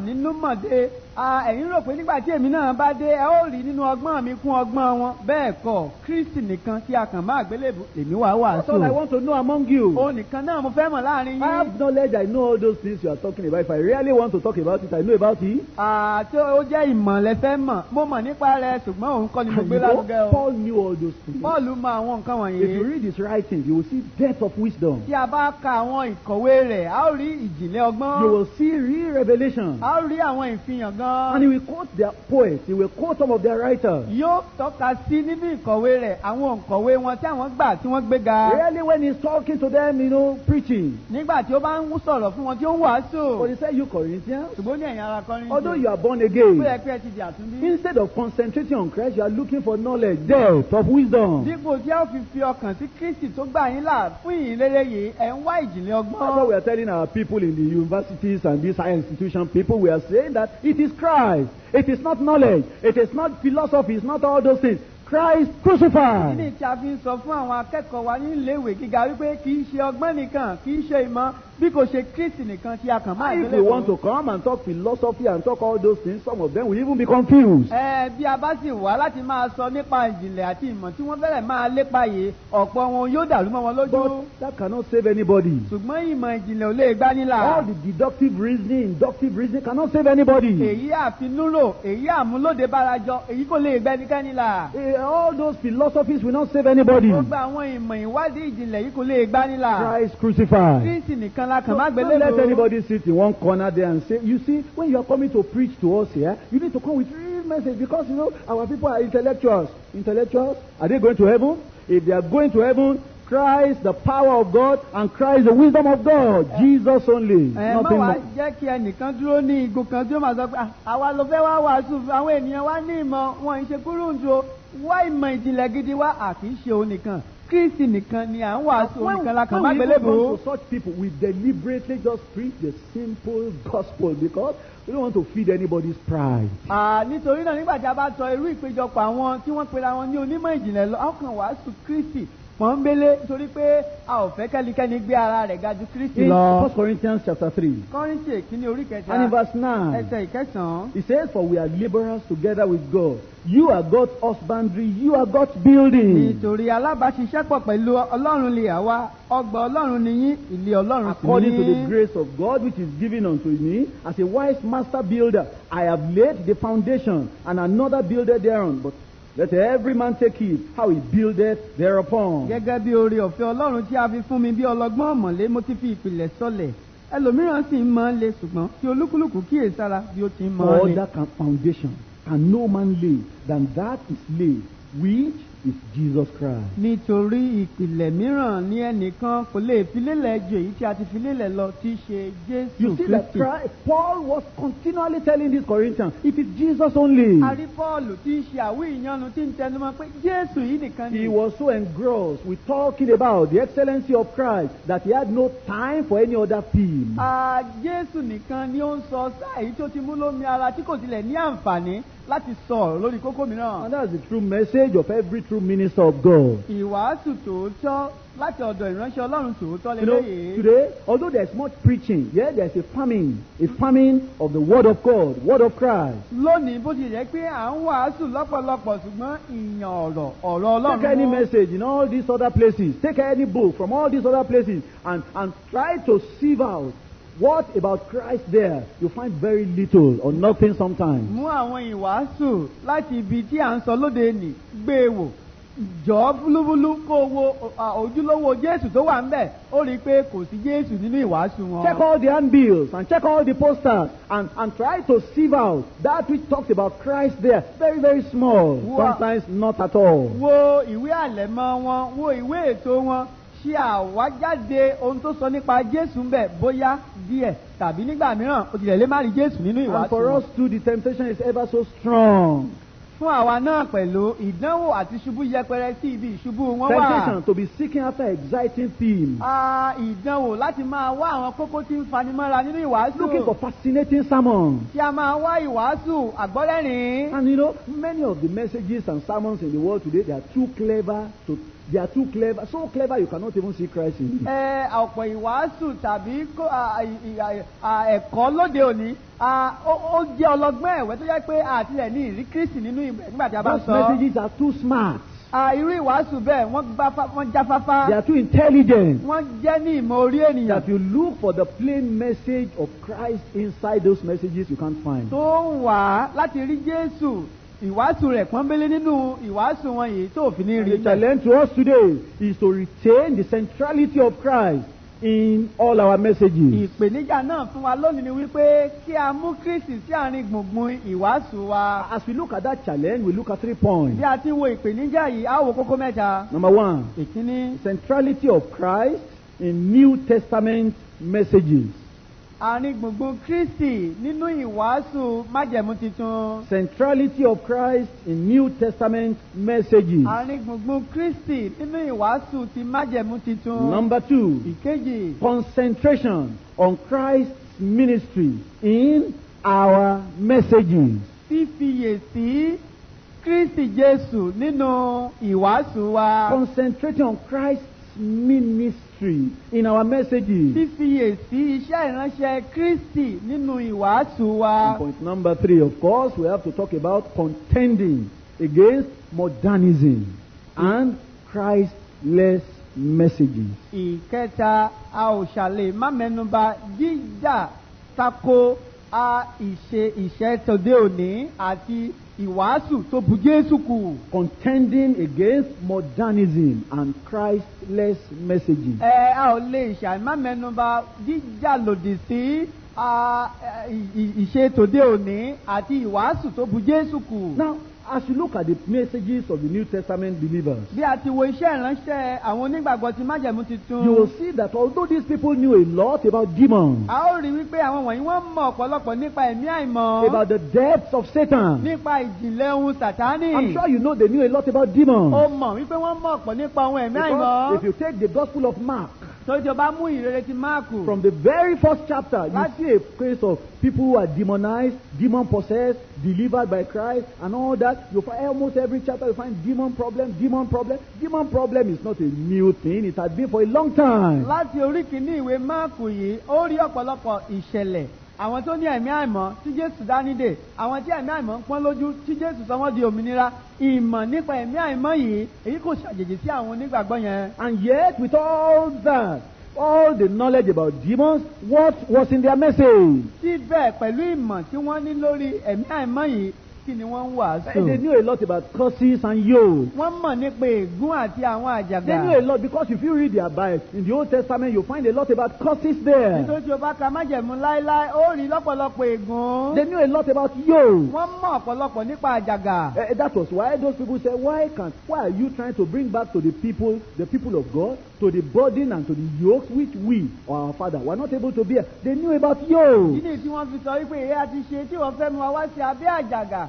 nínú mọ̀dé ẹ̀yin rò pé nígbà tí èmi náà bá dé ẹ ó rí nínú ọgbọ́n mi kún ọgbọ́n wọn bẹ́ẹ̀ kọ́ Kristi nìkan tí a kàn má àgbélébù lèmi wá That's all I wàásù. want to know among you. òun nìkan náà mo fẹ́ mọ̀ láàárín I yín. have knowledge, I know all those things you are talking about. If I really want to talk about it, I know about it. àti ó jẹ́ ìmọ̀ lẹ fẹ́ mọ̀ mo mọ̀ nípa rẹ̀ ṣùgbọ́n òun kọ́ ni mo gbé you lárugẹ o. Paul knew all those things. Pọ́ọ̀lù mọ àwọn nǹkan If you wọ̀nyí. read his writings, you will see depth of wisdom. tí a bá ka àwọn ìkọ̀wé rẹ̀ a ó rí ìjìnlẹ̀ You ọgbọ́n. will see real revelation. a ó rí àwọn ìfihàn gan. And he will quote their poets, he will quote some of their writers. yóò tọ́ka sí nínú ìkọ̀wé rẹ̀ àwọn òǹkọ̀wé wọn tí àwọn gbà tí wọ́n gbé ga. Really, when he's talking to them, you know, preaching. nígbà tí ó bá ń sọ̀rọ̀ fún wọn tí ó ń wàásù. But he said, You Corinthians, ṣùgbọ́n ní ẹ̀yin ara kọrin although you are born again, pé ẹ ti di àtúndí. instead of concentrating on Christ, you are looking for knowledge, depth of wisdom. dípò tí a fi fi ọkàn sí kristi tó gbà yín là fún ìyìn rere yìí ẹ̀ ń wá ìjìnlẹ̀ That's what we are telling our people in the universities and these higher institution people. We are saying that it is Christ. It is not knowledge. It is not philosophy. It's not all those things. Christ crucified. tí a fi sọ fún àwọn akẹ́kọ̀ọ́ wa ní iléèwé gíga wípé kì í ṣe ọgbọ́n nìkan kì í ṣe ìmọ̀ bí kò ṣe kristi nìkan tí a kàn máa And if we want to come and talk philosophy and talk all those things, some of them will even be confused. ẹ bí a bá sì wá láti máa sọ nípa ìjìnlẹ̀ àti ìmọ̀ tí wọ́n fẹ́rẹ̀ máa lépa yìí ọ̀pọ̀ wọn yóò dàrú mọ́ wọn lójú. But that cannot save anybody. ṣùgbọ́n ìmọ̀ ìjìnlẹ̀ ò lè gbani là. All the deductive reasoning, inductive reasoning cannot save anybody. èyí àfinúrò èyí àmúlòdè bárajọ èyí kò lè gbẹnikẹ́ni là. Eh, All those philosophies will not save anybody. gbogbo àwọn ìmọ̀ ìwádìí ìjìnlẹ̀ yìí kò lè gbani là. Christ crucified. kristi nìkan la kàn má Don't let gbélébò. anybody sit in one corner there and say, you see, when you are coming to preach to us here, you need to come with real message because, you know, our people are intellectuals. Intellectuals, are they going to heaven? If they are going to heaven, Christ, the power of God, and Christ, the wisdom of God. Jesus only. ẹ má Nothing wá jẹ́ kí ẹnìkan dúró ní igun kan tí ó máa sọ pé "Ah, àwa ló fẹ́ wá wàásù àwọn ènìyàn wá ní ìmọ̀ wọn ì ṣe kúrú ń jo wá ìmọ̀ ìjìnlẹ̀ gidi wá í ṣe òun nìkan kristi nìkan ni à ń wàásù nìkan la kàn má when we gbélébò. come to such people, we deliberately just preach the simple gospel because we don't want to feed anybody's pride. Nítorí náà nígbà tí a bá tọ irú ìpéjọpọ̀ àwọn tí wọ́n pera wọn ní onímọ̀ ìjìnlẹ̀ lọ a kàn wàásù kristi pọ́nbélé nítorí pé a ò fẹ́ kẹ́nikẹ́ni gbé ara rẹ̀ ga ju kristi lọ. 1 Corinthians chapter 3 kọ́rìntì èkíní orí kẹta and in verse 9. ẹsẹ̀ ìkẹsàn-án. He says, For we are laborers together with God. You are God's husbandry, you are God's building. nítorí alábàáṣiṣẹ́pọ̀ pẹ̀lú ọlọ́run lè àwa ọgbà ọlọ́run ni yín ilé ọlọ́run sì According to the grace of God which is given unto me, as a wise master builder, I have laid the foundation, and another builded thereon. But let every man take heed how he buildeth thereupon. gẹ́gẹ́ bí oore ọ̀fẹ́ ọlọ́run tí a fi fún mi bí ọlọ́gbọ́n ọ̀mọ̀lé mo ti fi ìpìlẹ̀ sọlẹ̀ ẹlòmíràn sì ń mọ̀ lé ṣùgbọ́n kí olúkúlùkù kíyèsára bí ó ti ń mọ̀ For other foundation can no man lay than that is laid, which is Jesus Christ. nítorí ìpìlẹ̀ mìíràn ní ẹnìkan kò lè fi lélẹ̀ ju èyí tí a ti fi lélẹ̀ lọ tí í ṣe jésù You see that. Christ, Paul was continually telling these Corinthians, it is Jesus only. a rí pọ́ọ̀lù tí ń ṣe àwí ìyanu tí ń tẹnumọ́ pé jésù yìí nìkan ni. He was so engrossed with talking about the excellency of Christ that he had no time for any other theme. Jésù nìkan ni ó ń sọ sáà èyí tó ti mú lómi ara tí kò tilẹ̀ ní àǹfààní láti sọ̀rọ̀ lórí kókó And that's the true message of every true minister of God. Ìwàásù tòótọ́ láti ọ̀dọ̀ ìránṣẹ́ Ọlọ́run tòótọ́ You know, today, although there's much preaching, yeah, there's a famine, a famine of the Word of God, Word of Christ. Lónìí bó ti jẹ́ pé à ń wàásù lọ́pọ̀lọpọ̀ ṣùgbọ́n ìyàn ọ̀rọ̀ ọ̀rọ̀ Take any message in all these other places. Take any book from all these other places and, and try to sieve out what about Christ there. You find very little or nothing sometimes. Mú àwọn ìwàásù láti ibi tí à ń sọ lóde nì gbé e wò. Jọ̀ọ́ búlúbúlú kó wo ojúlówó Jésù tó wà ń bẹ̀. Ó rí i pé kò sí Jésù nínú ìwàásù wọn. Check all the handbills and check all the posters and, and try to sieve out that which talks about Christ there. Very, very small. Sometimes not at all. wo ìwé àlẹ̀mọ́ wọn wo ìwé ètò wọn ṣe àwájáde ohun tó sọ nípa jésù ń bẹ̀ bóyá díẹ̀ tàbí nígbà mìíràn o tilẹ̀ lè má rí jésù nínú And ìwàásù for wọn. us too, the temptation is ever so strong. fún àwa náà pẹ̀lú ìdánwò àti ṣubú yẹpẹrẹ sí ibi ìṣubú wọn wà. Temptation to be seeking after exciting themes. Ah, ìdánwò láti máa wá àwọn kókó tí ń fanimọ́ra nínú ìwàásù. Looking for fascinating sermons. tí a máa wá ìwàásù àgbọ́lẹ́rìn. And you know, many of the messages and sermons in the world today, they are too clever to they are too clever, so clever you cannot even see Christ in it. ẹ ọ̀pọ̀ ìwàásù tàbí ẹ̀kọ́ lóde òní ó jẹ́ ọlọ́gbọ́n ẹ̀wẹ́ tó jẹ́ pé àtìlẹ̀ ní ìrí kristi nínú ìbẹ̀ nígbà tí a bá Those sọ. messages are too smart. Irú ìwàásù bẹ́ẹ̀ wọ́n gbáfá- wọ́n jáfáfá They are too intelligent. wọ́n jẹ́ ní ìmọ̀ orí ènìyàn That you look for the plain message of Christ inside those messages you can't find. tó ń wá láti rí jésù ìwàásù rẹ̀ pọ́nbélé nínú ìwàásù wọn yìí tó fi ní rí The challenge to us today is to retain the centrality of Christ in all our messages. ìpèníjà náà fún wa lónìí ni wípé kí a mú kristi sí àárín gbùngbùn ìwàásù wa. As we look at that challenge, we look at three points. bí a ti wo ìpèníjà yìí á wo kókó mẹ́ta. Number one, ìkíní centrality of Christ in New Testament messages. Àárín gbùngbùn kristi nínú ìwàásù májẹ̀mú titun. Centrality of Christ in New Testament messages. àárín gbùngbùn kristi nínú ìwàásù ti májẹ̀mú titun. Number two, ìkejì concentration on Christ's ministry in our messages. fífiyèsí kristi jésù nínú ìwàásù wa. Concentrating on Christ's ministry in our messages. fífiyèsí iṣẹ́ ìránṣẹ́ kristi nínú ìwàásù wa. And point number three, of course, we have to talk about contending against modernism and Christless messages. ìkẹta a ò ṣàlè má mẹnuba jíjà tako a ìṣe ìṣẹ́ tòde òní àti ìwàásù tó bu jésù kù. contending against modernism and Christless messaging. ẹ a ò lè ṣàìmá mẹnuba jíjà lòdì sí ìṣe tòde òní àti ìwàásù tó bu jésù kù. Now, as you look at the messages of the New Testament believers, bí a ti wo iṣẹ́ ìránṣẹ́ àwọn onígbàgbọ́ ti májẹ̀mú titun. you will see that although these people knew a lot about demons, a ó rí wípé àwọn wọ̀nyí wọ́n mọ̀ ọ̀pọ̀lọpọ̀ nípa ẹ̀mí àìmọ̀. about the depths of Satan, nípa ìjìnlẹ̀ ohun sàtánì. I'm sure you know they knew a lot about demons. ó mọ̀ wípé wọ́n mọ̀ ọ̀pọ̀ nípa ohun ẹ̀mí Because àìmọ̀. if you take the Gospel of Mark, tó jọba mú ìrere ti máàkù. from the very first chapter, you see a case of people who are demonized, demon possessed, delivered by Christ, and all that. You find almost every chapter you find demon problem, demon problem. Demon problem is not a new thing; it has been for a long time. láti orí kìíní ìwé máàkù yìí ó rí ọ̀pọ̀lọpọ̀ ìṣẹ̀lẹ̀ àwọn tó ní ẹ̀mí àìmọ́ tí jésù dánidè àwọn tí ẹ̀mí àìmọ́ ń pọ́n lójú tí jésù sọ wọ́n di òmìnira ìmọ̀ nípa ẹ̀mí àìmọ́ yìí èyí kò ṣàjèjì sí àwọn onígbàgbọ́ yẹn. And yet, with all that, all the knowledge about demons, what was in their message? síbẹ̀ pẹ̀lú ìmọ̀ tí wọ́n ní lórí ẹ̀mí àìmọ́ yìí kí ni wọ́n ń wàásù. They knew a lot about curses and yokes. wọ́n mọ̀ nípa ègún àti àwọn They àjàgà. knew a lot because if you read their Bible in the Old Testament, you find a lot about curses there. nítorí o bá ka májẹ̀mú láéláé ó rí lọ́pọ̀lọpọ̀ ègún. They knew a lot about yokes. wọ́n mọ̀ ọ̀pọ̀lọpọ̀ nípa àjàgà. Eh, that was why those people said, "Why can't? Why are you trying to bring back to the people, the people of God, to the burden and to the yokes which we or our father were not able to bear?" They knew about yokes. ìdí tí wọ́n fi sọ wípé èyí àti ṣe tí wọ́n fẹ́ wá sí abẹ́ àjàgà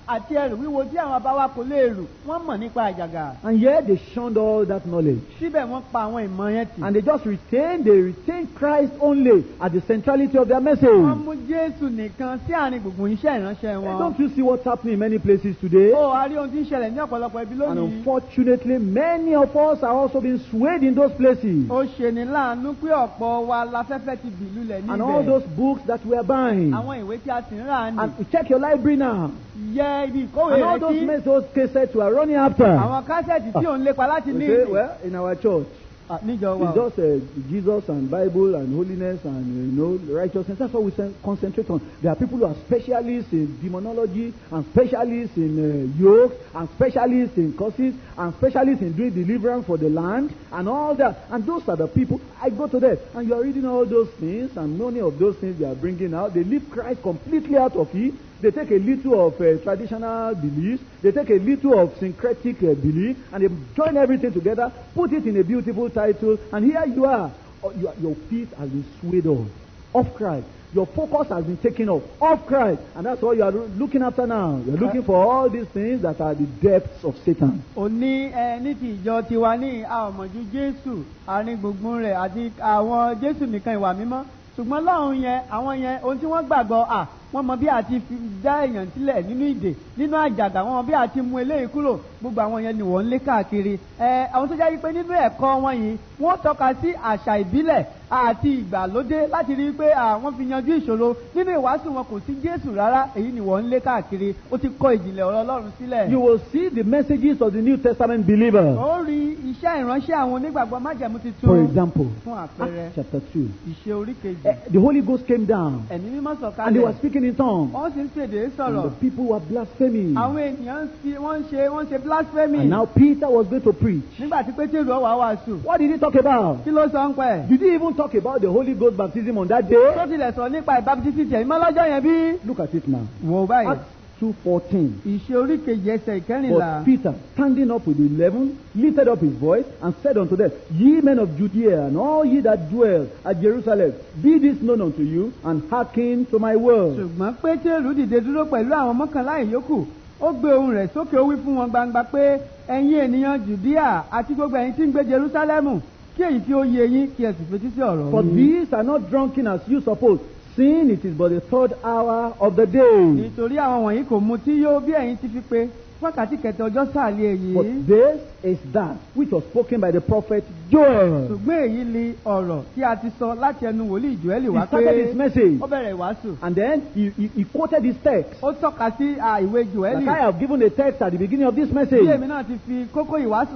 àti ẹrù wíwo tí àwọn bàbá wa kò lè rù wọ́n mọ̀ nípa àjàgà. And yet they shunned all that knowledge. síbẹ̀ wọ́n pa àwọn ìmọ̀ yẹn tì. And they just retained, they retained Christ only as the centrality of their wọ́n message. mú jésù nìkan sí àárín gbùngbùn iṣẹ́ ìránṣẹ́ wọn. Don't you see what's happening in many places today? ó a rí ohun tí ń ṣẹlẹ̀ ní ọ̀pọ̀lọpọ̀ ibi And lónìí. unfortunately, many of us are also being swayed in those places. ó ṣe ní láàánú pé ọ̀pọ̀ wa láfẹ́fẹ́ ti bì lulẹ̀ And all níbẹ̀. those books that we are buying. àwọn ìwé tí a sì ń rà ní. And check your library now. yẹ ibi ìkówé And all those mess, those cassettes we are running after. àwọn kásẹ̀tì tí ò ń lépa láti ní well, in our church, Ah, níjọ wa it's just uh, Jesus and Bible and holiness and you know righteousness. That's what we concentrate on. There are people who are specialists in demonology and specialists in uh, yokes and specialists in curses and specialists in doing deliverance for the land and all that. And those are the people. I go to them and you are reading all those things and many of those things they are bringing out. They leave Christ completely out of it. They take a little of uh, traditional beliefs, they take a little of syncretic uh, belief, and they join everything together, put it in a beautiful title, and here you are. Oh, you are- your feet has been swayed off, off Christ. Your focus has been taken off, off Christ, and that's what you are looking after now. You're looking for all these things that are the depths of Satan. òní ẹ ní ti ìjọ ní àmọ̀jú jésù àárín gbùngbùn rẹ̀ àti àwọn jésù nìkan ìwà mímọ́ ṣùgbọ́n lọ́run yẹn àwọn yẹn ohun tí wọ́n gbàgbọ́ wọ́n mọ bí a ti fi dá èèyàn sílẹ̀ nínú ìdè nínú àjàgà. Wọ́n mọ bí a ti mú eléyìí kúrò. Gbogbo àwọn yẹn ni wọ́n ń lé káàkiri. Ẹ àwọn tó jẹ́ pé nínú ẹ̀kọ́ wọn yìí wọ́n tọ́ka sí àṣà ìbílẹ̀ àti ìgbàlódé láti rí i pé àwọn fi yanjú ìṣòro. Nínú ìwàásù wọn kò sí jésù rárá. Èyí ni wọ́n ń lé káàkiri. Ó ti kọ ìjìnlẹ̀ ọ̀rọ̀ ọlọ́run sílẹ̀. You will see the messages of the New Testament believers. ó rí iṣẹ́ ìránṣẹ́ àwọn onígbàgbọ́ májẹ̀mú For tuntun example, fún àpẹẹrẹ Acts chapter 2. ìṣe orí kejì. Eh, The Holy Ghost came down. Ẹ̀mí mímọ́ and they were sọ̀kalẹ̀ speaking in tongues. wọ́n sì ń And sọ̀rọ̀ the people were blaspheming. àwọn ènìyàn fi wọ́n ṣe wọ́n ṣe blasphemy And now Peter was going to preach. nígbà tí pétérù ọ̀wá wàásù What did he talk about? kí ló sọ ń pẹ́ Did he even talk about the Holy Ghost baptism on that day? tó tilẹ̀ sọ nípa ìbábítísì tẹ̀ ìmọ̀ lọ́jọ́ yẹn bí. Look at it now. wò báyìí Acts 2.14. ìṣe orí kejì ẹsẹ̀ ìkẹrìnlá But Peter, standing up with the eleven, lifted up his voice and said unto them, Ye men of Judea, and all ye that dwell at Jerusalem, be this known unto you, and hearken to my word. ṣùgbọ́n pétérù dìde dúró pẹ̀lú àwọn mọ́kànlá ìyókù ó gbé ohùn rẹ̀ sókè ó wí fún wọn gbangba pé ẹ̀yin ènìyàn jùdíà àti gbogbo ẹ̀yin tí ń gbé jerúsálẹ́mù kí èyí tí ó yé yín kí ẹ sì fetí sí ọ̀rọ̀ For mi. these are not drunken as you suppose, seeing it is but the third hour of the day. nítorí àwọn wọ̀nyí kò mu tí yóò bí ẹ̀yin ti fi pé wákàtí kẹta ọjọ́ sàlẹ̀ èyí But this is that which was spoken by the prophet Joel. ṣùgbọ́n èyí ni ọ̀rọ̀ tí a ti sọ láti ẹnu wòlíì He wá started pé his message ó bẹ̀rẹ̀ ìwàásù and then he, he, he quoted his text. ó tọ́ka sí ìwé Jóẹ́lì Like I have given a text at the beginning of this bí message. èmi náà ti fi kókó ìwàásù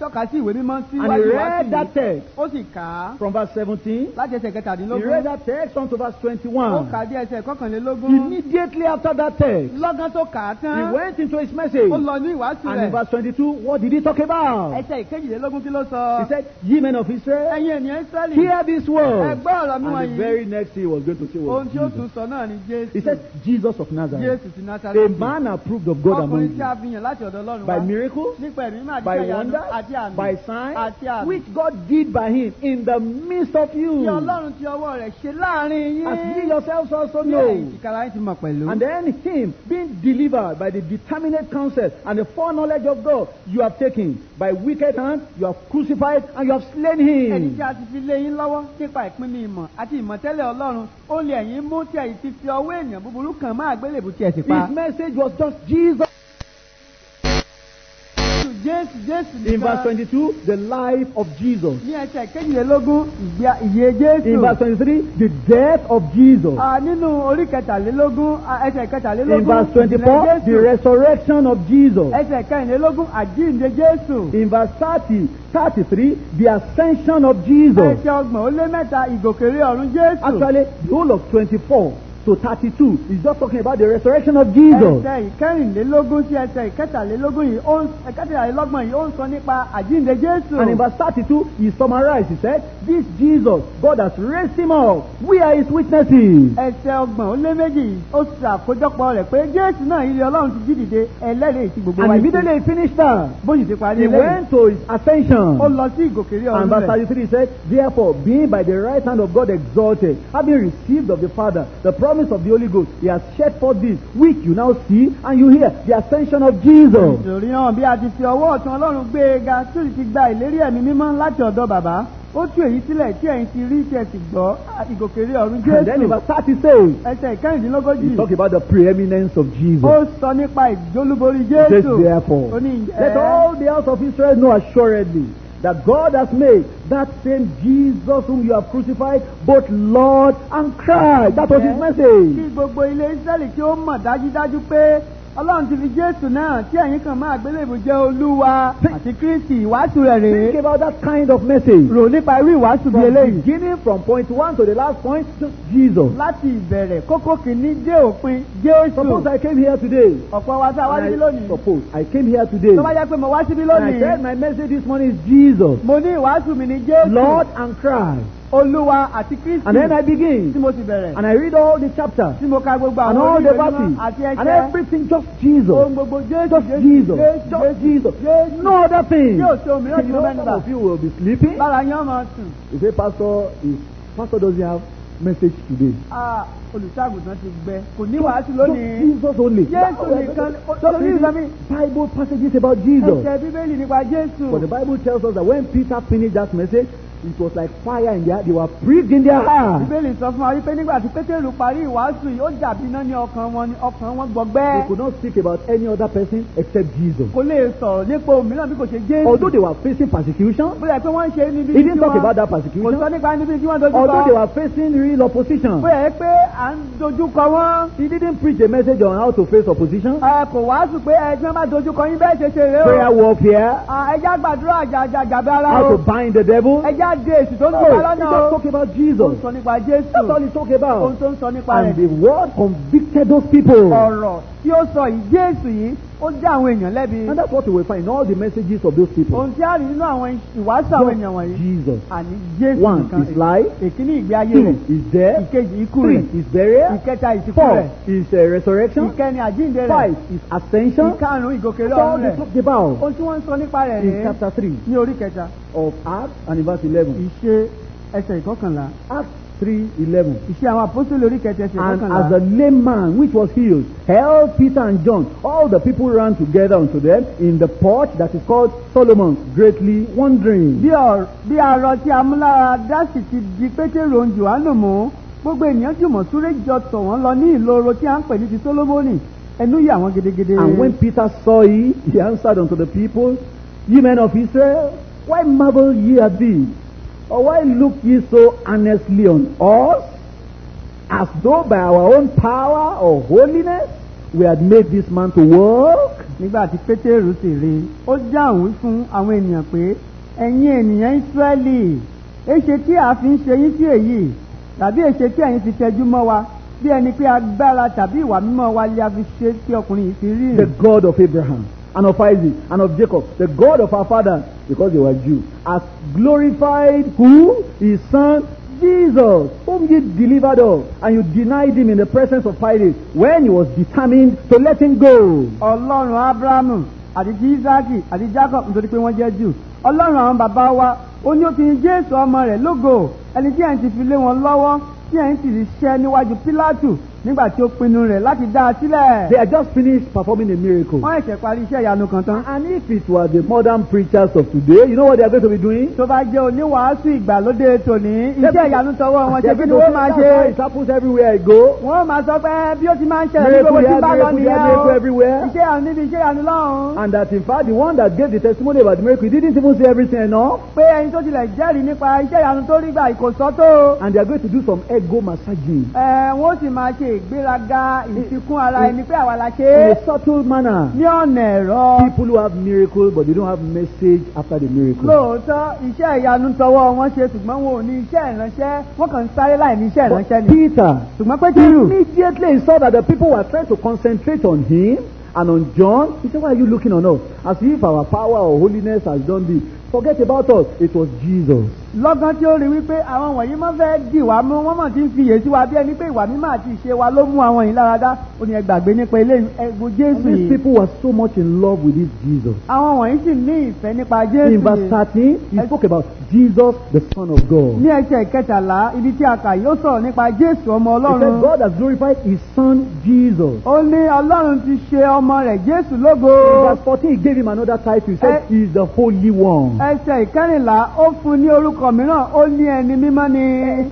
tọ́ka sí ìwé mímọ́ sí And he read ìwàásù that text ó sì kà á from verse 17. láti ẹsẹ̀ He kẹtàdínlógún read that text on to verse ó 21. kà á dé ẹsẹ̀ kọkànlélógún Immediately after that text, lọ́gán tó kà á he tán went into his message. ó lọ ní ìwàásù And in rẹ̀ verse 22, what did he talk about? ẹsẹ̀ ìkejìlélógún kí ló sọ He said, Ye men of Israel, ẹ̀yin ènìyàn Ísírẹ́lì hear this word. ẹgbẹ́ ọ̀rọ̀ mi And the wọ̀nyí very next thing he was going to say was ohun tí ó tún Jesus. sọ náà ni He Jésù said, Jesus of Nazareth, Jésù ti a Násárẹ́tì man approved of God among ọkùnrin tí you a fi yàn láti ọ̀dọ̀ Ọlọ́run by wá miracles, nípa ẹ̀mí máa by dídá ìyanu wonders, àti àmì by signs, àti àmì which God did by him in the midst of you. tí Ọlọ́run ti ọwọ́ rẹ̀ ṣe láàárín As ye yín yourselves also ní know. ẹ̀yìn tìkára yín ti mọ̀ pẹ̀lú. And then him being delivered by the determinate counsel and the foreknowledge of God, you have taken by wicked hand, you have crucified and you have slain ẹni him. tí a ti fi lé yín lọ́wọ́ nípa ìpínlẹ̀ ìmọ̀ àti ìmọ̀tẹ́lẹ̀ Ọlọ́run ó lé ẹ̀yin mú tí ẹ̀yin ti fi ọwọ́ ènìyàn búburú kan máa gbélébù tí ẹ̀ sì pa. His message was just Jesus. Jésù Jésù In verse 22, the life of Jesus. ní ẹsẹ̀ kejìlélógún ìyè Jésù. In verse 23, the death of Jesus. Nínú orí kẹtàlélógún ẹsẹ̀ kẹtàlélógún In verse 24, ìjìnlẹ̀ the resurrection of Jesus. ẹsẹ̀ kẹrìnlélógún àjíǹde Jésù. In verse 30, 33, the ascension of Jesus. ẹsẹ̀ ọgbọ̀n ó lé mẹ́ta ìgòkèrè ọ̀run Jésù. Actually, the whole of 24 to 32 is just talking about the resurrection of Jesus. ẹsẹ̀ ìkẹrìnlélógún sí ẹsẹ̀ ìkẹtàlélógún yìí ó ń ìkẹtàlélọ́gbọ̀n yìí ó ń sọ nípa àjíǹde Jésù. And in verse 32, he summarized, he said, This Jesus, God has raised him up. We are his witnesses. ẹsẹ̀ ọgbọ̀n ó lé méjì ó ṣe àkójọpọ̀ rẹ̀ pé Jésù náà ilé Ọlọ́run ti jí dìde ẹlẹ́rìí tí gbogbo wa And immediately he finished that. bóyì ti parí He eléyìí went to his ascension. ó lọ sí ìgòkèrè And ọ̀run verse rẹ̀. 33 said, Therefore, being by the right hand of God exalted, having received of the Father the promise of the Holy Ghost, he has shed forth this, which you now see and you hear, the ascension of Jesus. ìròyìn hàn bí a ti fi ọwọ́ ọ̀tún Ọlọ́run gbé e ga tí ó sì ti gba ìlérí ẹ̀mí mímọ́ láti ọ̀dọ̀ bàbá ó tú èyí sílẹ̀ tí ẹ̀yin ti rí tí ẹ sì gbọ́ ìgòkèrè ọ̀run And then in Jésù verse 30 says, ẹsẹ̀ ìkẹrìndínlógójì he talk about the preeminence of Jesus. ó sọ nípa ìjólúborí He says, Jésù therefore, ó ní let all the house of Israel know assuredly that God has made that same Jesus whom you have crucified both Lord and Christ. That was his kí message. gbogbo ilé Ísírẹ́lì tí ó mọ̀ dájúdájú pé Ọlọ́run ti fi Jésù náà tí ẹ̀yin kan máa gbélébùú jẹ́ Olúwa àti Kristi ìwàásù rẹ̀ rèé Think about that kind of message. rò nípa irú ìwàásù From eléyìí beginning from point one to the last point, Jesus. láti ìbẹ̀rẹ̀ kókó kìíní dé òpin Jésù Suppose I came here today. ọ̀pọ̀ wa a wá síbí lónìí suppose I came here today. tó bá jẹ́ pé mo wá síbí And I lónìí said my message this morning is Jesus, mo ní ìwàásù mi ní Jésù Lord and Christ. Olúwa àti Kristi And then I tí begin mo ti bẹ̀rẹ̀ and I read all the chapters tí mo ka gbogbo and àwọn all the orílẹ̀ mímọ́ verses àti and ẹsẹ̀ everything just Jesus. ohun gbogbo Jésù Just Jesus. Just Jesus. No other thing. yóò ṣe òmíràn tí mo bẹ́ẹ̀ some nígbà of you will be sleeping. lára yín ọmọ sùn You say, Pastor, is Pastor doesn't have message today. Ah, olùṣàgùtàn ti gbẹ kò ní wàásù Just lónìí Jesus only. Jésù nìkan Just olórí ìsọmi Bible passages about Jesus. ẹsẹ̀ bíbélì nípa Jésù But the Bible tells us that when Peter finished that message, it was like fire in their, they were pricked in their heart. bíbélì sọ fún wa wípé nígbà tí pétérù parí ìwàásù yìí ó dàbí iná ní ọkàn wọn ní ọkàn wọn gbọgbẹ́ They could not speak about any other person except Jesus. kò lè sọ̀rọ̀ nípa òmíràn bí kò ṣe Jésù Although they were facing persecution, bóyá pé wọ́n ń ṣe níbi he didn't tí talk about that kò persecution. sọ nípa níbi tí wọ́n dojú Although they kọ were facing real opposition, bóyá pé à ń dojú kọ wọ́n he didn't preach a message on how to face opposition, ẹ kò wàásù pé ẹgbẹ́ bá dojú kọ yín bẹ́ẹ̀ ṣe ṣe rèé prayer warfare, ara how to bind the devil. Ń No, gbé wa he just talk about ó ń Jesus. sọ nípa That's all he talk ohun about. tó ń sọ nípa And the word convicted those people. ọ̀rọ̀ tí ó sọ yìí Jésù yìí ó dá àwọn èèyàn lẹ́bi. And that's what we find in all the messages of those people. ohun tí a rí nínú àwọn ìwàásù àwọn èèyàn wọ̀nyí. Jesus. àní Jésù One is life, èkíní ìgbé ayé two rẹ̀. is death, ìkejì ikú three rẹ̀. is burial, ìkẹta ìsìnkú four rẹ̀. is uh, resurrection, ìkẹni àjíǹde rẹ̀. Five is ascension. ìkarùn ìgòkèrè That's all ọ̀run they rẹ̀. talked about. Ohun tí wọ́n ń sọ nípa rẹ̀ in rèé chapter 3 ní orí kẹta. of Acts and in verse 11. ìṣe ẹsẹ̀ ìkọkànlá. Acts 3 11. ìṣe àwọn àpọ́sítélì orí kẹta ẹsẹ̀ And ìkọkànlá as the lame man which was healed held Peter and John, all the people ran together unto them in the porch that is called Solomon's, greatly wondering. bí ọ̀rọ̀ bí arọ tí amúlára dá sì ti di pétérò ń jòhánù mú gbogbo ènìyàn jùmọ̀ súré jọ tọ̀ wọ́n lọ ní ìloro tí à ń pè ní ti sólómọ́nì ẹnu yà wọ́n gidigidi. And when Peter saw it, he answered unto the people, Ye men of Israel, why marvel ye at this? Or why look ye so earnestly on us, as though by our own power or holiness we had made this man to walk? nígbà tí pétérù sì rí i ó dáhùn fún àwọn ènìyàn pé ẹ̀yin ènìyàn ísírẹ́lì èṣe tí a fi ń ṣe yín sí èyí tàbí èṣe tí ẹ̀yin fi tẹjú mọ́ wa bí ẹni pé agbára tàbí ìwà mímọ́ wa lè a fi ṣe tí ọkùnrin yìí fi rí The. God of Abraham and of Isaac and of Jacob, the God of our fathers, because they were Jews, has glorified who? His son Jesus, whom ye delivered up, and you denied him in the presence of Pilate when he was determined to let him go. ọlọ́run abrahamu àti ti àti jacob nítorí pé wọ́n jẹ́ jù ọlọ́run àwọn bàbá wa ó ní ó fi jésù ọmọ rẹ̀ lógo ẹni tí ẹ̀yin ti fi lé wọn lọ́wọ́ tí ẹ̀yin sì rí níwájú pílátù nígbà tí ó pinnu rẹ̀ láti dá a sílẹ̀. They had just finished performing a miracle. wọ́n ẹ̀ṣẹ̀ parí iṣẹ́ ìyanu kan tán. And if it were the modern preachers of today, you know what they are going to be doing? tó bá jẹ́ oníwàásù ìgbàlódé tòní iṣẹ́ ìyanu tọwọ́ wọn ṣe kí ni wọ́n máa "That's ṣe. it happens everywhere I go. wọ́n máa sọ pé bí ó ti máa ń ṣẹlẹ̀ gbogbo tí bá lọ nìyẹn o. iṣẹ́ ìyanu níbi iṣẹ́ ìyanu lọ́hùn-ún. And that in fact, the one that gave the testimony about the miracle, didn't even say everything enough. pé ẹni tó tilẹ̀ jẹ́rìí nípa iṣẹ́ ìyanu tó rí gbà kò sọ tó. And they are going to do some ego massaging ẹ wọ́n sì máa ṣe ìgbéraga ìfikún ara ẹni pé àwa la ṣe in a subtle manner. ní ọ̀nà ẹ̀rọ. People who have miracle, but they don't have message after the miracle. lóòótọ́ iṣẹ́ ìyanu tọwọ́ wọn ṣe ṣùgbọ́n wọn ò ní iṣẹ́ ìránṣẹ́ wọ́n kàn ń sáré láì ní iṣẹ́ ìránṣẹ́ ni. Peter, ṣùgbọ́n pétérù immediately he saw that the people were trying to concentrate on him and on John. He said, Why are you looking on us? As if our power or holiness has done this. Forget about us. It was Jesus. lọ́gán tí ó rí wípé àwọn wọ̀nyí máa fẹ́ dì wá mú wọ́n mọ̀ tí ń fiyè sí wa bí ẹni pé ìwà mímọ́ àti ìṣe wa ló mú àwọn yìí lára dá ó ní ẹ gbàgbé nípa ẹgbò And jésù these yìí people were so much in love with this Jesus. àwọn wọ̀nyí sì ní ìfẹ́ nípa jésù In verse yìí 13, he spoke about Jesus, the Son of God. ní ẹsẹ̀ ìkẹtàlá ibi tí a kà yóò sọ̀rọ̀ nípa jésù ọmọ He said, ọlọ́run God has glorified his Son, Jesus. ó ní ọlọ́run ti ṣe ọmọ rẹ̀ jésù lógo In verse 14, he gave him another title. He said. He is the Holy One. Ẹsẹ̀ ìkẹrìnlá ó fún ní orúkọ mìíràn ó ní ẹni mímọ́ ni